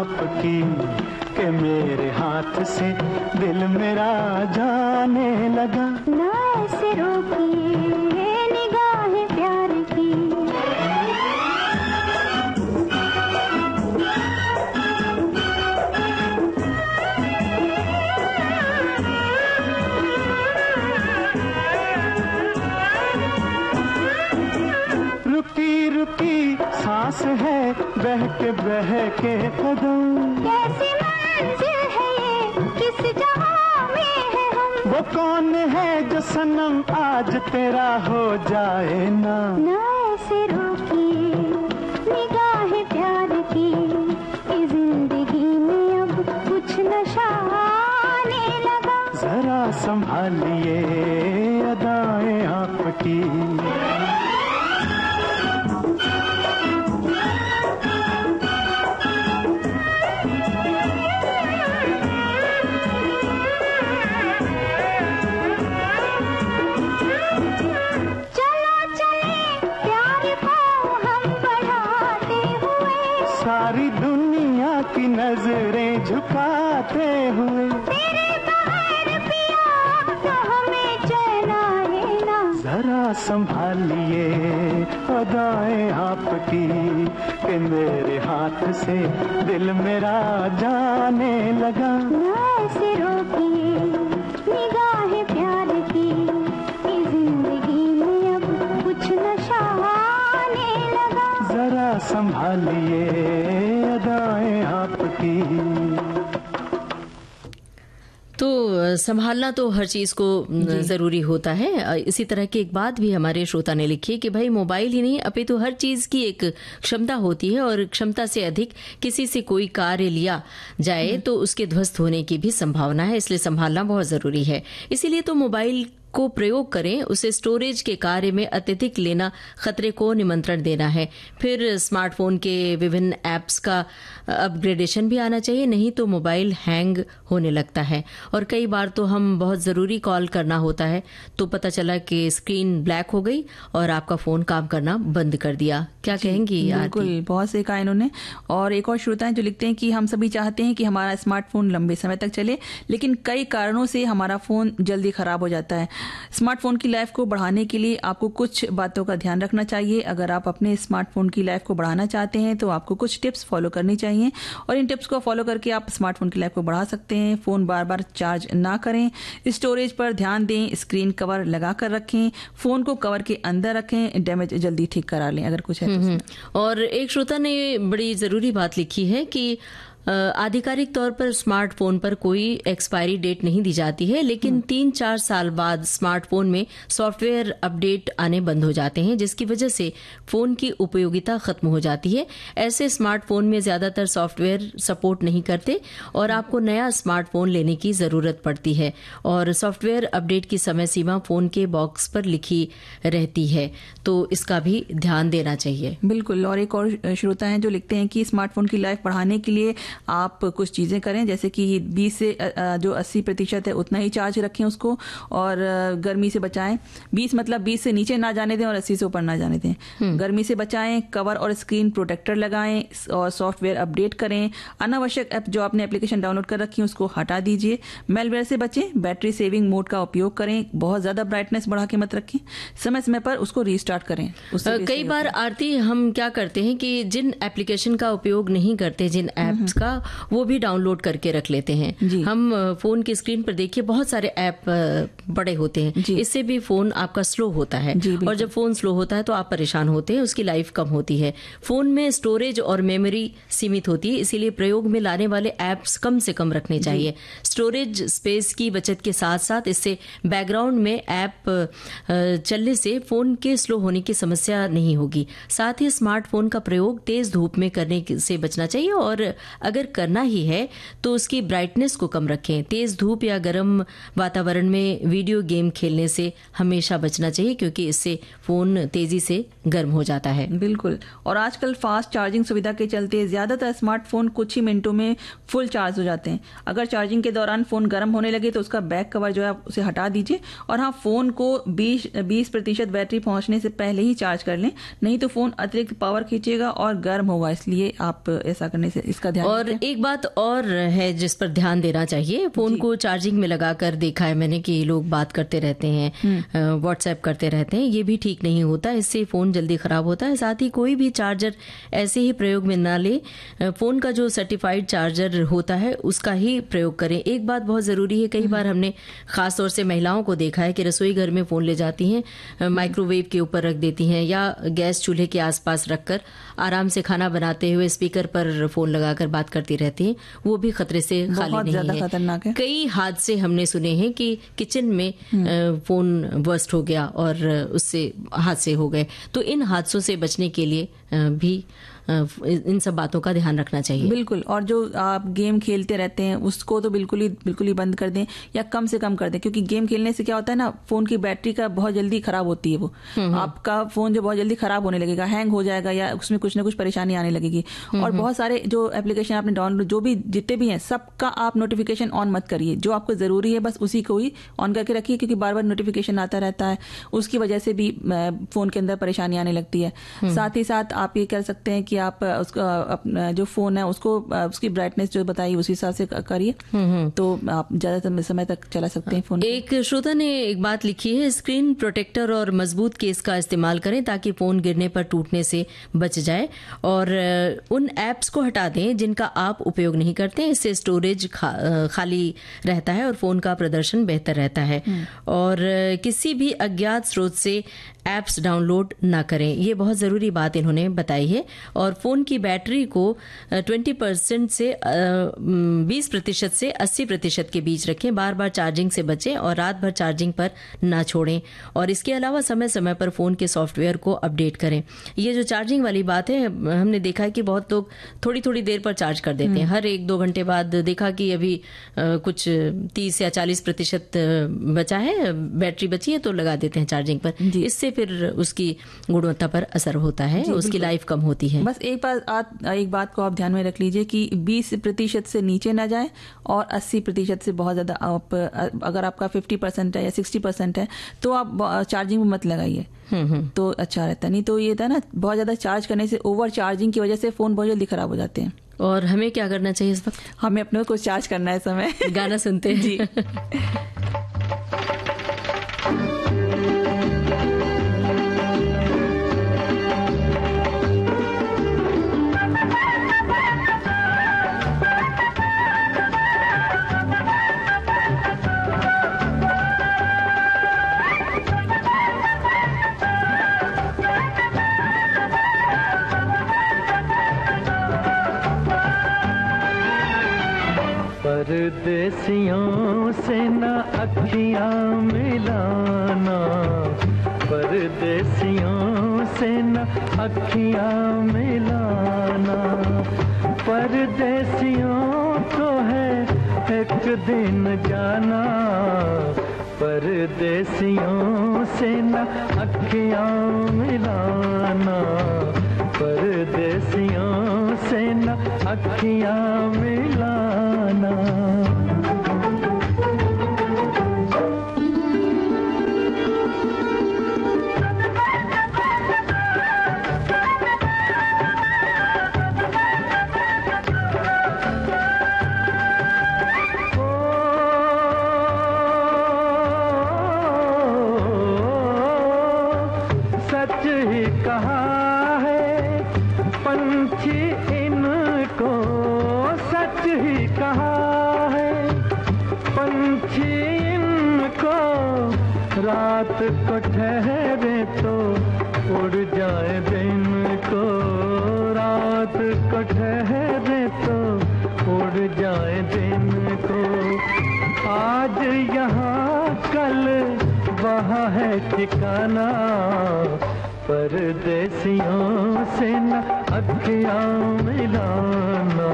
आपकी के मेरे हाथ से दिल मेरा जाने लगा। ना ऐसे रोकिए निगाह प्यार की। पास है बहके बहके कदम। कैसी मंजिल है ये? किस जहाँ में है हम? वो कौन है जो सनम आज तेरा हो जाए ना? ना ऐसे रोकिए निगाह प्यार की। इस ज़िंदगी में अब कुछ नशा आने लगा। जरा संभालिए। हाथ से दिल मेरा जाने लगा। ना ऐसे रोकिए निगाह प्यार की ज़िंदगी में अब कुछ नशा आने लगा। जरा संभालिए तो संभालना तो हर चीज़ को ज़रूरी होता है। इसी तरह की एक बात भी हमारे श्रोता ने लिखी है कि भाई मोबाइल ही नहीं अपितु हर चीज़ की एक क्षमता होती है और क्षमता से अधिक किसी से कोई कार्य लिया जाए तो उसके ध्वस्त होने की भी संभावना है इसलिए संभालना बहुत ज़रूरी है। इसीलिए तो मोबाइल को प्रयोग करें उसे स्टोरेज के कार्य में अत्यधिक लेना खतरे को निमंत्रण देना है। फिर स्मार्टफ़ोन के विभिन्न ऐप्स का अपग्रेडेशन भी आना चाहिए नहीं तो मोबाइल हैंग होने लगता है। और कई बार तो हम बहुत ज़रूरी कॉल करना होता है तो पता चला कि स्क्रीन ब्लैक हो गई और आपका फ़ोन काम करना बंद कर दिया। क्या कहेंगी बिल्कुल बहुत से कहा इन्होंने। और एक और श्रोता है जो लिखते हैं कि हम सभी चाहते हैं कि हमारा स्मार्टफ़ोन लंबे समय तक चले लेकिन कई कारणों से हमारा फ़ोन जल्दी खराब हो जाता है। स्मार्टफ़ोन की लाइफ को बढ़ाने के लिए आपको कुछ बातों का ध्यान रखना चाहिए। अगर आप अपने स्मार्टफ़ोन की लाइफ को बढ़ाना चाहते हैं तो आपको कुछ टिप्स फॉलो करनी चाहिए। और इन टिप्स को फॉलो करके आप स्मार्टफ़ोन की लाइफ को बढ़ा सकते हैं। फ़ोन बार बार चार्ज ना करें। स्टोरेज पर ध्यान दें। स्क्रीन कवर लगा कर रखें। फ़ोन को कवर के अंदर रखें। डैमेज जल्दी ठीक करा लें अगर कुछ है तो हम्म, और एक श्रोता ने बड़ी ज़रूरी बात लिखी है कि आधिकारिक तौर पर स्मार्टफ़ोन पर कोई एक्सपायरी डेट नहीं दी जाती है लेकिन तीन चार साल बाद स्मार्टफ़ोन में सॉफ्टवेयर अपडेट आने बंद हो जाते हैं जिसकी वजह से फ़ोन की उपयोगिता खत्म हो जाती है। ऐसे स्मार्टफ़ोन में ज़्यादातर सॉफ्टवेयर सपोर्ट नहीं करते और आपको नया स्मार्टफ़ोन लेने की ज़रूरत पड़ती है और सॉफ्टवेयर अपडेट की समय सीमा फ़ोन के बॉक्स पर लिखी रहती है तो इसका भी ध्यान देना चाहिए। बिल्कुल और एक और श्रोता हैं जो लिखते हैं कि स्मार्टफ़ोन की लाइफ बढ़ाने के लिए आप कुछ चीज़ें करें जैसे कि 20 से जो 80 प्रतिशत है उतना ही चार्ज रखें उसको और गर्मी से बचाएँ। 20 मतलब 20 से नीचे ना जाने दें और 80 से ऊपर ना जाने दें। गर्मी से बचाएँ कवर और स्क्रीन प्रोटेक्टर लगाएँ और सॉफ्टवेयर अपडेट करें। अनावश्यक ऐप जो आपने एप्लीकेशन डाउनलोड कर रखी है उसको हटा दीजिए। मेलवेयर से बचें बैटरी सेविंग मोड का उपयोग करें। बहुत ज़्यादा ब्राइटनेस बढ़ा के मत रखें। समय समय पर उसको रिस्टार्ट करें। उससे कई बार आरती हम क्या करते हैं कि जिन एप्लीकेशन का उपयोग नहीं करते जिन एप्स का वो भी डाउनलोड करके रख लेते हैं। हम फ़ोन की स्क्रीन पर देखिए बहुत सारे ऐप बड़े होते हैं। इससे भी फ़ोन आपका स्लो होता है। और जब फ़ोन स्लो होता है तो आप परेशान होते हैं उसकी लाइफ कम होती है। फ़ोन में स्टोरेज और मेमोरी सीमित होती है इसीलिए प्रयोग में लाने वाले ऐप्स कम से कम रखने चाहिए। स्टोरेज स्पेस की बचत के साथ साथ इससे बैकग्राउंड में ऐप चलने से फ़ोन के स्लो होने की समस्या नहीं होगी। साथ ही स्मार्टफ़ोन का प्रयोग तेज धूप में करने से बचना चाहिए और अगर करना ही है तो उसकी ब्राइटनेस को कम रखें। तेज धूप या गर्म वातावरण में वीडियो गेम खेलने से हमेशा बचना चाहिए, क्योंकि इससे फ़ोन तेज़ी से गर्म हो जाता है। बिल्कुल। और आजकल फास्ट चार्जिंग सुविधा के चलते ज़्यादातर स्मार्टफ़ोन कुछ ही मिनटों में फुल चार्ज हो जाते हैं। अगर चार्जिंग के दौरान फ़ोन गर्म होने लगे तो उसका बैक कवर जो है उसे हटा दीजिए और हाँ फ़ोन को बीस बीस प्रतिशत बैटरी पहुँचने से पहले ही चार्ज कर लें। नहीं तो फ़ोन अतिरिक्त पावर खींचेगा और गर्म होगा, इसलिए आप ऐसा करने से इसका ध्यान और और एक बात और है जिस पर ध्यान देना चाहिए। फ़ोन को चार्जिंग में लगाकर देखा है मैंने कि लोग बात करते रहते हैं व्हाट्सएप करते रहते हैं ये भी ठीक नहीं होता। इससे फ़ोन जल्दी खराब होता है। साथ ही कोई भी चार्जर ऐसे ही प्रयोग में ना ले। फ़ोन का जो सर्टिफाइड चार्जर होता है उसका ही प्रयोग करें। एक बात बहुत ज़रूरी है कई बार हमने खास तौर से महिलाओं को देखा है कि रसोई घर में फ़ोन ले जाती हैं माइक्रोवेव के ऊपर रख देती हैं या गैस चूल्हे के आसपास रखकर। आराम से खाना बनाते हुए स्पीकर पर फ़ोन लगाकर बात करती रहती हैं। वो भी खतरे से खाली नहीं है। खतरनाक है। कई हादसे हमने सुने हैं कि किचन में अ, फ़ोन वर्स्ट हो गया और उससे हादसे हो गए। तो इन हादसों से बचने के लिए भी इन सब बातों का ध्यान रखना चाहिए। बिल्कुल और जो आप गेम खेलते रहते हैं उसको तो बिल्कुल ही बिल्कुल ही बंद कर दें या कम से कम कर दें क्योंकि गेम खेलने से क्या होता है ना फ़ोन की बैटरी का बहुत जल्दी खराब होती है वो। आपका फ़ोन जो बहुत जल्दी खराब होने लगेगा हैंग हो जाएगा या उसमें कुछ ना कुछ परेशानी आने लगेगी। और बहुत सारे जो एप्लीकेशन आपने डाउनलोड जो भी जितने भी हैं सबका आप नोटिफिकेशन ऑन मत करिए। जो आपको ज़रूरी है बस उसी को ही ऑन करके रखिए क्योंकि बार बार नोटिफिकेशन आता रहता है। उसकी वजह से भी फ़ोन के अंदर परेशानी आने लगती है। साथ ही साथ आप ये कर सकते हैं कि आप अ, उसका अपना जो फ़ोन है उसको उसकी ब्राइटनेस जो बताई उसी हिसाब से करिए। तो आप ज़्यादा समय- समय तक चला सकते हैं फ़ोन एक श्रोता ने एक बात लिखी है स्क्रीन प्रोटेक्टर और मज़बूत केस का इस्तेमाल करें ताकि फ़ोन गिरने पर टूटने से बच जाए। और उन एप्स को हटा दें जिनका आप उपयोग नहीं करते इससे स्टोरेज खा, खाली रहता है और फ़ोन का प्रदर्शन बेहतर रहता है। और किसी भी अज्ञात स्रोत से एप्स डाउनलोड ना करें। ये बहुत ज़रूरी बात इन्होंने बताई है और फ़ोन की बैटरी को ट्वेंटी परसेंट से बीस प्रतिशत से अस्सी प्रतिशत के बीच रखें। बार बार चार्जिंग से बचें और रात भर चार्जिंग पर ना छोड़ें और इसके अलावा समय समय पर फ़ोन के सॉफ्टवेयर को अपडेट करें। ये जो चार्जिंग वाली बात है हमने देखा है कि बहुत लोग थोड़ी थोड़ी देर पर चार्ज कर देते हैं। हर एक दो घंटे बाद देखा कि अभी कुछ तीस या चालीस प्रतिशत बचा है बैटरी बची है तो लगा देते हैं चार्जिंग पर। इससे फिर उसकी गुणवत्ता पर असर होता है उसकी लाइफ कम होती है। बस एक बात आप एक बात को आप ध्यान में रख लीजिए कि 20 प्रतिशत से नीचे ना जाए और 80 प्रतिशत से बहुत ज़्यादा आप अगर आपका 50 परसेंट है या 60 परसेंट है तो आप चार्जिंग में मत लगाइए। तो अच्छा रहता है। नहीं तो ये था ना बहुत ज़्यादा चार्ज करने से ओवर चार्जिंग की वजह से फ़ोन बहुत जल्दी खराब हो जाते हैं। और हमें क्या करना चाहिए इस वक्त? हमें अपने को चार्ज करना है समय। गाना सुनते हैं। जी। परदेसियों से न अखियाँ मिलाना। परदेसियों से न अखियाँ मिलाना। परदेसियों को है एक दिन जाना। परदेसियों से न अखियाँ मिलाना। परदेसियों से न अखियाँ मिलाना। रात को ठहरे तो उड़ जाए दिन को। रात को ठहरे तो उड़ जाए दिन को। आज यहाँ कल वहाँ है ठिकाना। परदेसियों से न अखियाँ मिलाना।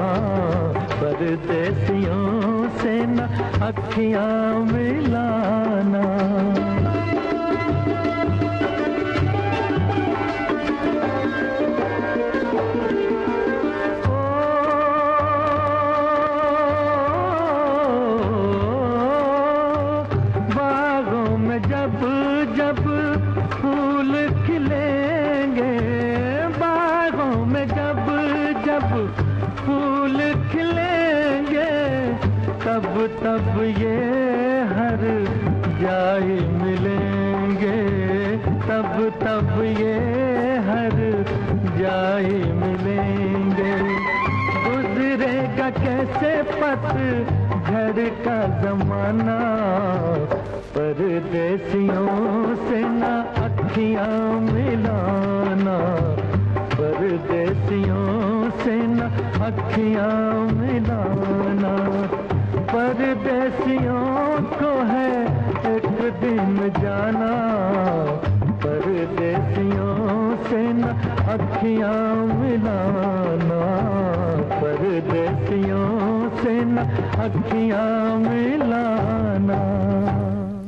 परदेसियों से न अखियाँ मिलाना। पथ झड़ का जमाना, परदेसियों से ना अखियाँ मिलाना, परदेसियों से न अखियाँ मिलाना। परदेसियों को है एक दिन जाना, परदेसियों से न अखियाँ मिलाना।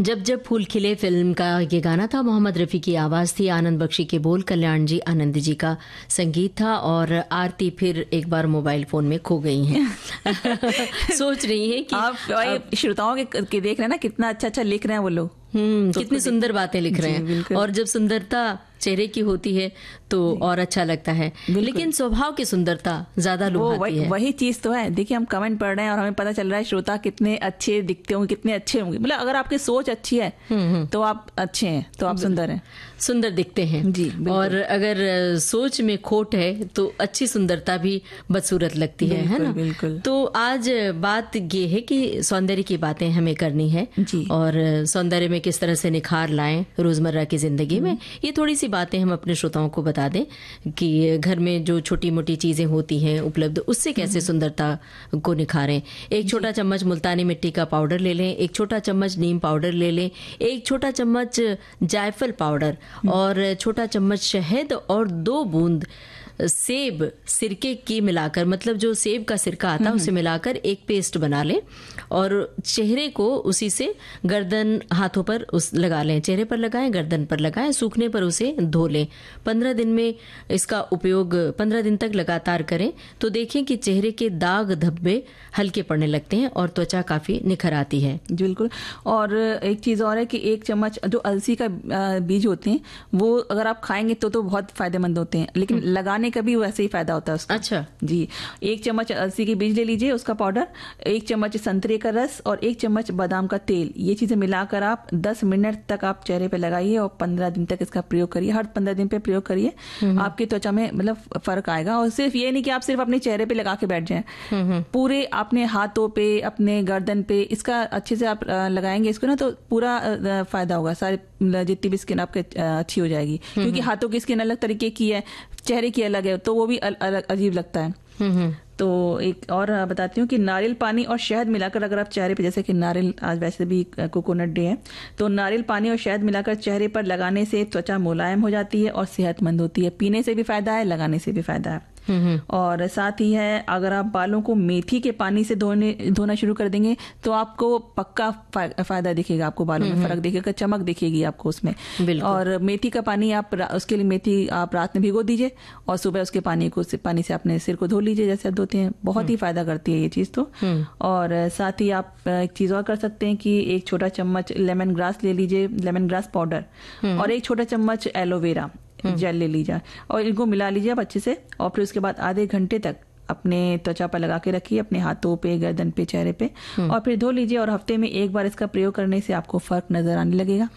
जब जब फूल खिले फ़िल्म का ये गाना था मोहम्मद रफ़ी की आवाज़ थी आनंद बख्शी के बोल कल्याण जी आनंद जी का संगीत था और आरती फिर एक बार मोबाइल फ़ोन में खो गई हैं। सोच रही हैं कि आप श्रोताओं के, के देख रहे हैं ना कितना अच्छा अच्छा लिख रहे हैं वो लोग। हम्म कितनी सुंदर बातें लिख रहे हैं। और जब सुंदरता चेहरे की होती है तो और अच्छा लगता है। लेकिन स्वभाव की सुंदरता ज़्यादा लुभाती है। वही चीज़ तो है। देखिए हम कमेंट पढ़ रहे हैं और हमें पता चल रहा है श्रोता कितने अच्छे दिखते होंगे कितने अच्छे होंगे। मतलब अगर आपकी सोच अच्छी है तो आप अच्छे हैं तो आप सुंदर हैं। सुंदर दिखते हैं। जी और अगर सोच में खोट है तो अच्छी सुंदरता भी बदसूरत लगती है है ना? बिल्कुल तो आज बात ये है कि सौंदर्य की बातें हमें करनी है और सौंदर्य में किस तरह से निखार लाएँ रोज़मर्रा की ज़िंदगी में ये थोड़ी सी बातें हम अपने श्रोताओं को बता दें कि घर में जो छोटी मोटी चीज़ें होती हैं उपलब्ध उससे कैसे सुंदरता को निखारें? एक छोटा चम्मच मुल्तानी मिट्टी का पाउडर ले लें एक छोटा चम्मच नीम पाउडर ले लें एक छोटा चम्मच जायफल पाउडर और छोटा चम्मच शहद और दो बूंद सेब सिरके की मिलाकर मतलब जो सेब का सिरका आता है उसे मिलाकर एक पेस्ट बना लें और चेहरे को उसी से गर्दन हाथों पर उस लगा लें। चेहरे पर लगाएँ गर्दन पर लगाएँ सूखने पर उसे धो लें। पंद्रह दिन में इसका उपयोग पंद्रह दिन तक लगातार करें तो देखें कि चेहरे के दाग धब्बे हल्के पड़ने लगते हैं और त्वचा काफ़ी निखर आती है। बिल्कुल। और एक चीज़ और है कि एक चम्मच जो अलसी का बीज होते हैं वो अगर आप खाएँगे तो तो बहुत फ़ायदेमंद होते हैं। लेकिन लगाने का भी वैसे ही फ़ायदा होता है उसका। अच्छा। जी एक चम्मच अलसी के बीज ले लीजिए उसका पाउडर एक चम्मच संतरे का रस और एक चम्मच बादाम का तेल। ये चीज़ें मिलाकर आप 10 मिनट तक आप चेहरे पे लगाइए और 15 दिन तक इसका प्रयोग करिए। हर 15 दिन पे प्रयोग करिए। आपकी त्वचा में मतलब फ़र्क आएगा। और सिर्फ़ ये नहीं कि आप सिर्फ़ अपने चेहरे पे लगा के बैठ जाए। पूरे अपने हाथों पे अपने गर्दन पे इसका अच्छे से आप लगाएँगे इसको ना तो पूरा फ़ायदा होगा। सारे जितनी भी स्किन आपके अच्छी हो जाएगी। क्योंकि हाथों की स्किन अलग तरीके की है चेहरे की अलग है तो वो भी अलग अजीब लगता है। तो एक और बताती हूँ कि नारियल पानी और शहद मिलाकर अगर आप चेहरे पर जैसे कि नारियल आज वैसे भी कोकोनट डे है तो नारियल पानी और शहद मिलाकर चेहरे पर लगाने से त्वचा मुलायम हो जाती है और सेहतमंद होती है। पीने से भी फ़ायदा है लगाने से भी फ़ायदा है। और साथ ही है अगर आप बालों को मेथी के पानी से धोने धोना शुरू कर देंगे तो आपको पक्का फ़ायदा दिखेगा आपको बालों में फ़र्क दिखेगा चमक दिखेगी आपको उसमें। और मेथी का पानी आप उसके लिए मेथी आप रात में भिगो दीजिए और सुबह उसके पानी को पानी से अपने सिर को धो लीजिए जैसे आप धोते हैं। बहुत ही फ़ायदा करती है ये चीज़ तो। और साथ ही आप एक चीज़ और कर सकते हैं कि एक छोटा चम्मच लेमन ग्रास ले लीजिए लेमन ग्रास पाउडर। और एक छोटा चम्मच एलोवेरा। जेल ले लीजिए। और इनको मिला लीजिए आप अच्छे से और फिर उसके बाद आधे घंटे तक अपने त्वचा पर लगा के रखिए अपने हाथों पे गर्दन पे चेहरे पे। और फिर धो लीजिए और हफ़्ते में एक बार इसका प्रयोग करने से आपको फ़र्क नज़र आने लगेगा।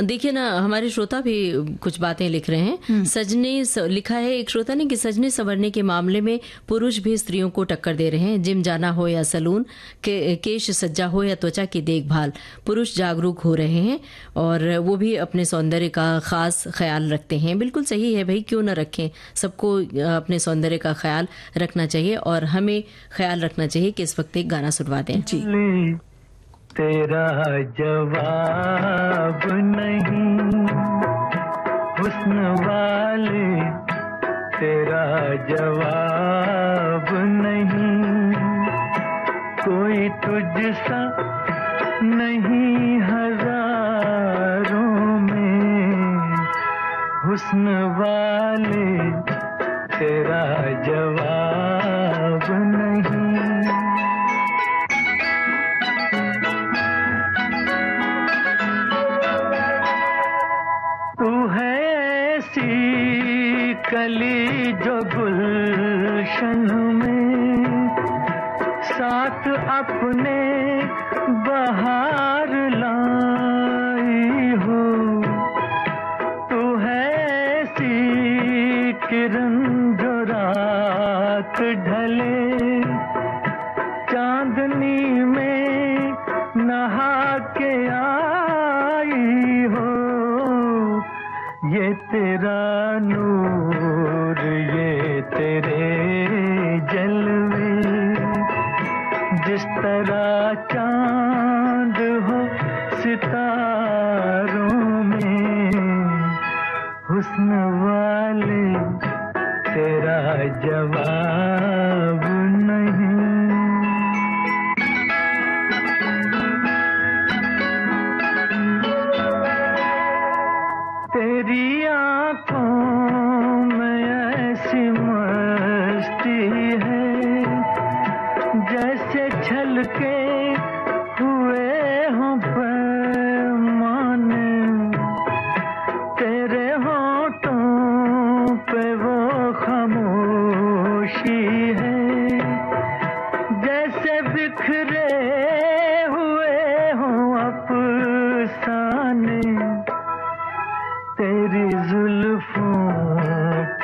देखिए ना हमारे श्रोता भी कुछ बातें लिख रहे हैं। सजने स, लिखा है एक श्रोता ने कि सजने संवरने के मामले में पुरुष भी स्त्रियों को टक्कर दे रहे हैं। जिम जाना हो या सलून के, केश सज्जा हो या त्वचा की देखभाल। पुरुष जागरूक हो रहे हैं और वो भी अपने सौंदर्य का खास ख्याल रखते हैं। बिल्कुल सही है भाई क्यों ना रखें? सबको अपने सौंदर्य का ख्याल रखना चाहिए और हमें ख्याल रखना चाहिए कि इस वक्त एक गाना सुनवा दें। जी। तेरा जवाब नहीं। हुस्न वाले, तेरा जवाब नहीं। कोई तुझसा नहीं हज़ारों में। हुस्न वाले, तेरा जवाब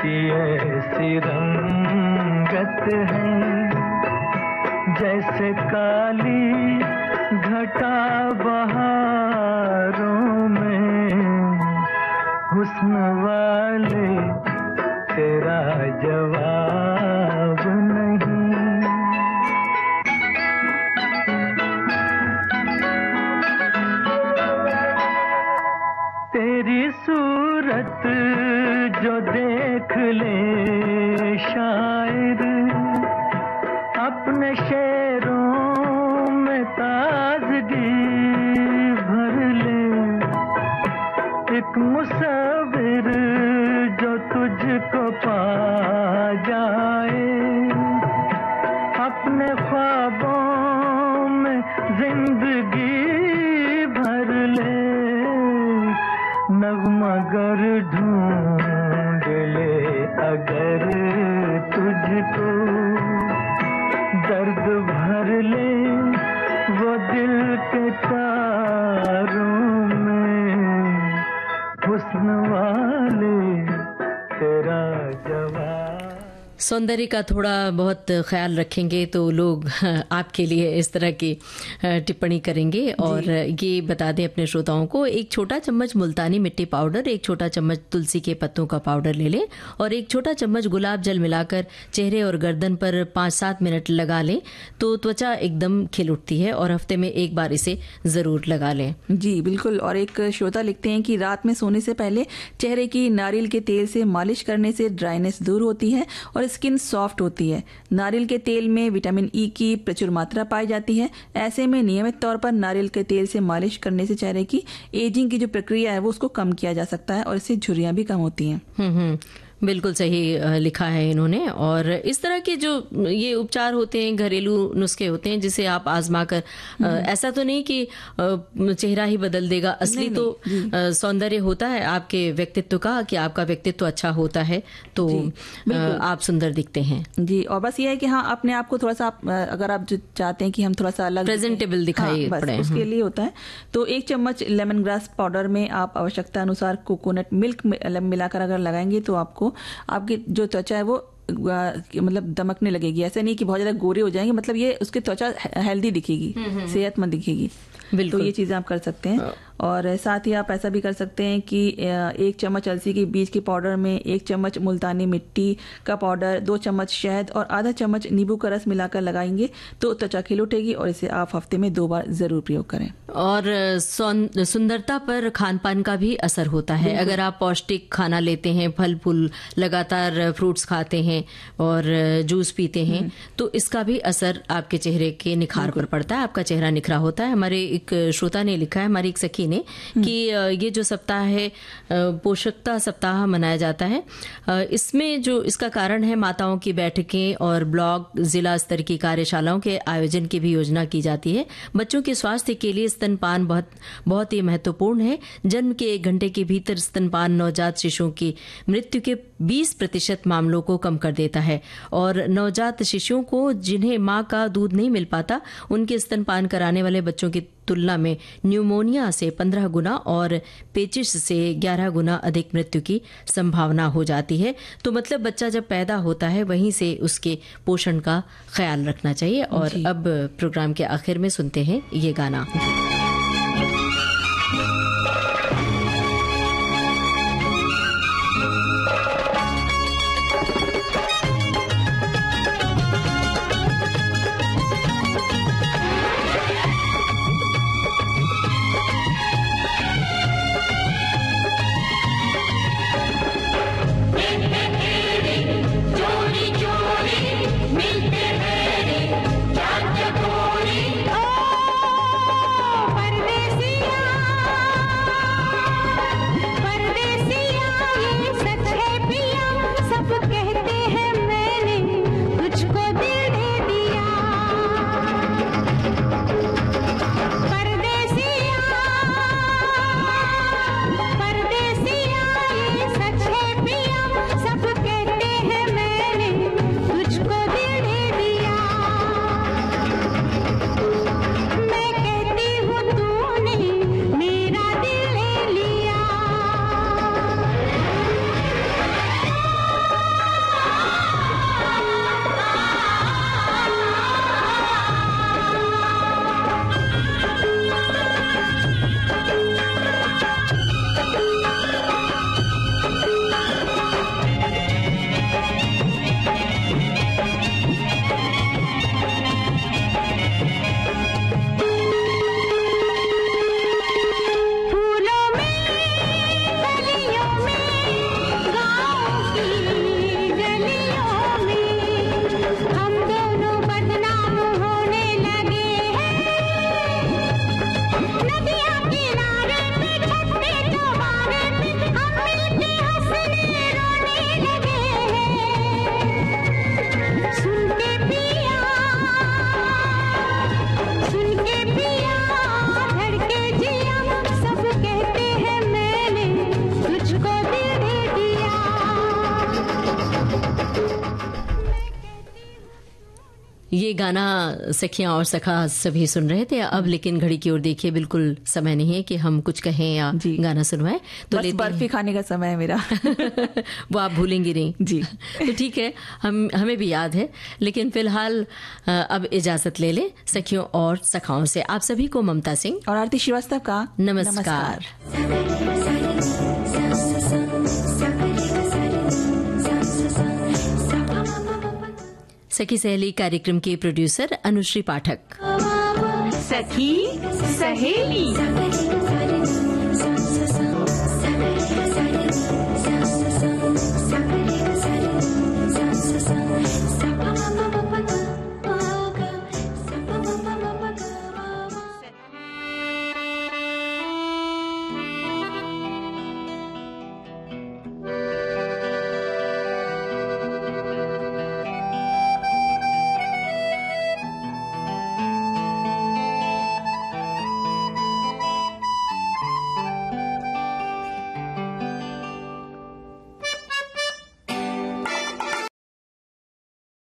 की ऐसी रंगत है जैसे काली घटा बहारों में। हुस्न वाले तेरा जवाब सौंदर्य का थोड़ा बहुत ख्याल रखेंगे तो लोग आपके लिए इस तरह की टिप्पणी करेंगे। और ये बता दें अपने श्रोताओं को एक छोटा चम्मच मुल्तानी मिट्टी पाउडर एक छोटा चम्मच तुलसी के पत्तों का पाउडर ले लें और एक छोटा चम्मच गुलाब जल मिलाकर चेहरे और गर्दन पर पाँच सात मिनट लगा लें तो त्वचा एकदम खिल उठती है और हफ़्ते में एक बार इसे ज़रूर लगा लें। जी बिल्कुल। और एक श्रोता लिखते हैं कि रात में सोने से पहले चेहरे की नारियल के तेल से मालिश करने से ड्राइनेस दूर होती है और स्किन सॉफ्ट होती है। नारियल के तेल में विटामिन ई e की प्रचुर मात्रा पाई जाती है। ऐसे में नियमित तौर पर नारियल के तेल से मालिश करने से चेहरे की एजिंग की जो प्रक्रिया है, वो उसको कम किया जा सकता है और इससे झुरियाँ भी कम होती हैं। हम्म हम्म। बिल्कुल सही लिखा है इन्होंने। और इस तरह के जो ये उपचार होते हैं घरेलू नुस्खे होते हैं जिसे आप आजमा कर ऐसा तो नहीं कि चेहरा ही बदल देगा। असली तो सौंदर्य होता है आपके व्यक्तित्व का कि आपका व्यक्तित्व अच्छा होता है। तो आप सुंदर दिखते हैं। जी और बस ये है कि हाँ अपने आप को थोड़ा सा आप, अगर आप जो चाहते हैं कि हम थोड़ा सा अलग Presentable दिखाई हाँ, पड़े, उसके लिए होता है। तो एक चम्मच लेमन ग्रास पाउडर में आप आवश्यकता अनुसार कोकोनट मिल्क मिलाकर अगर लगाएँगे तो आपको आपकी जो त्वचा है वो मतलब दमकने लगेगी। ऐसा नहीं कि बहुत ज़्यादा गोरे हो जाएँगे मतलब ये उसकी त्वचा हेल्दी दिखेगी सेहतमंद दिखेगी। तो बिल्कुल। ये चीज़ें आप कर सकते हैं। और साथ ही आप ऐसा भी कर सकते हैं कि एक चम्मच अलसी के बीज के पाउडर में एक चम्मच मुल्तानी मिट्टी का पाउडर दो चम्मच शहद और आधा चम्मच नींबू का रस मिलाकर लगाएँगे तो त्वचा खिल उठेगी और इसे आप हफ़्ते में दो बार ज़रूर प्रयोग करें। और सुंदरता पर खान पान का भी असर होता है। अगर आप पौष्टिक खाना लेते हैं फल फूल लगातार फ्रूट्स खाते हैं और जूस पीते हैं तो इसका भी असर आपके चेहरे के निखार पर पड़ता है आपका चेहरा निखरा होता है। हमारे एक श्रोता ने लिखा है हमारी एक सखी ने कि ये जो सप्ताह है पोषकता सप्ताह मनाया जाता है। इसमें जो इसका कारण है माताओं की बैठकें और ब्लॉक जिला स्तर की कार्यशालाओं के आयोजन की भी योजना की जाती है। बच्चों के स्वास्थ्य के लिए स्तनपान बहुत बहुत ही महत्वपूर्ण है। जन्म के एक घंटे के भीतर स्तनपान नवजात शिशुओं की मृत्यु के 20 प्रतिशत मामलों को कम कर देता है और नवजात शिशुओं को जिन्हें माँ का दूध नहीं मिल पाता, उनके स्तनपान कराने वाले बच्चों की तुलना में न्यूमोनिया से 15 गुना और पेचिस से 11 गुना अधिक मृत्यु की संभावना हो जाती है। तो मतलब बच्चा जब पैदा होता है वहीं से उसके पोषण का ख्याल रखना चाहिए। और अब प्रोग्राम के आखिर में सुनते हैं ये गाना। गाना सखियाँ और सखा सभी सुन रहे थे। अब लेकिन घड़ी की ओर देखिए बिल्कुल समय नहीं है कि हम कुछ कहें या। गाना सुनवाएँ। तो बस बर्फ़ी खाने का समय है मेरा। वो आप भूलेंगी नहीं। जी। तो ठीक है हम हमें भी याद है लेकिन फ़िलहाल अब इजाज़त ले ले सखियों और सखाओं से। आप सभी को ममता सिंह। और आरती श्रीवास्तव का नमस्कार, नमस्कार। सखी सहेली कार्यक्रम के प्रोड्यूसर अनुश्री पाठक। सखी सहेली।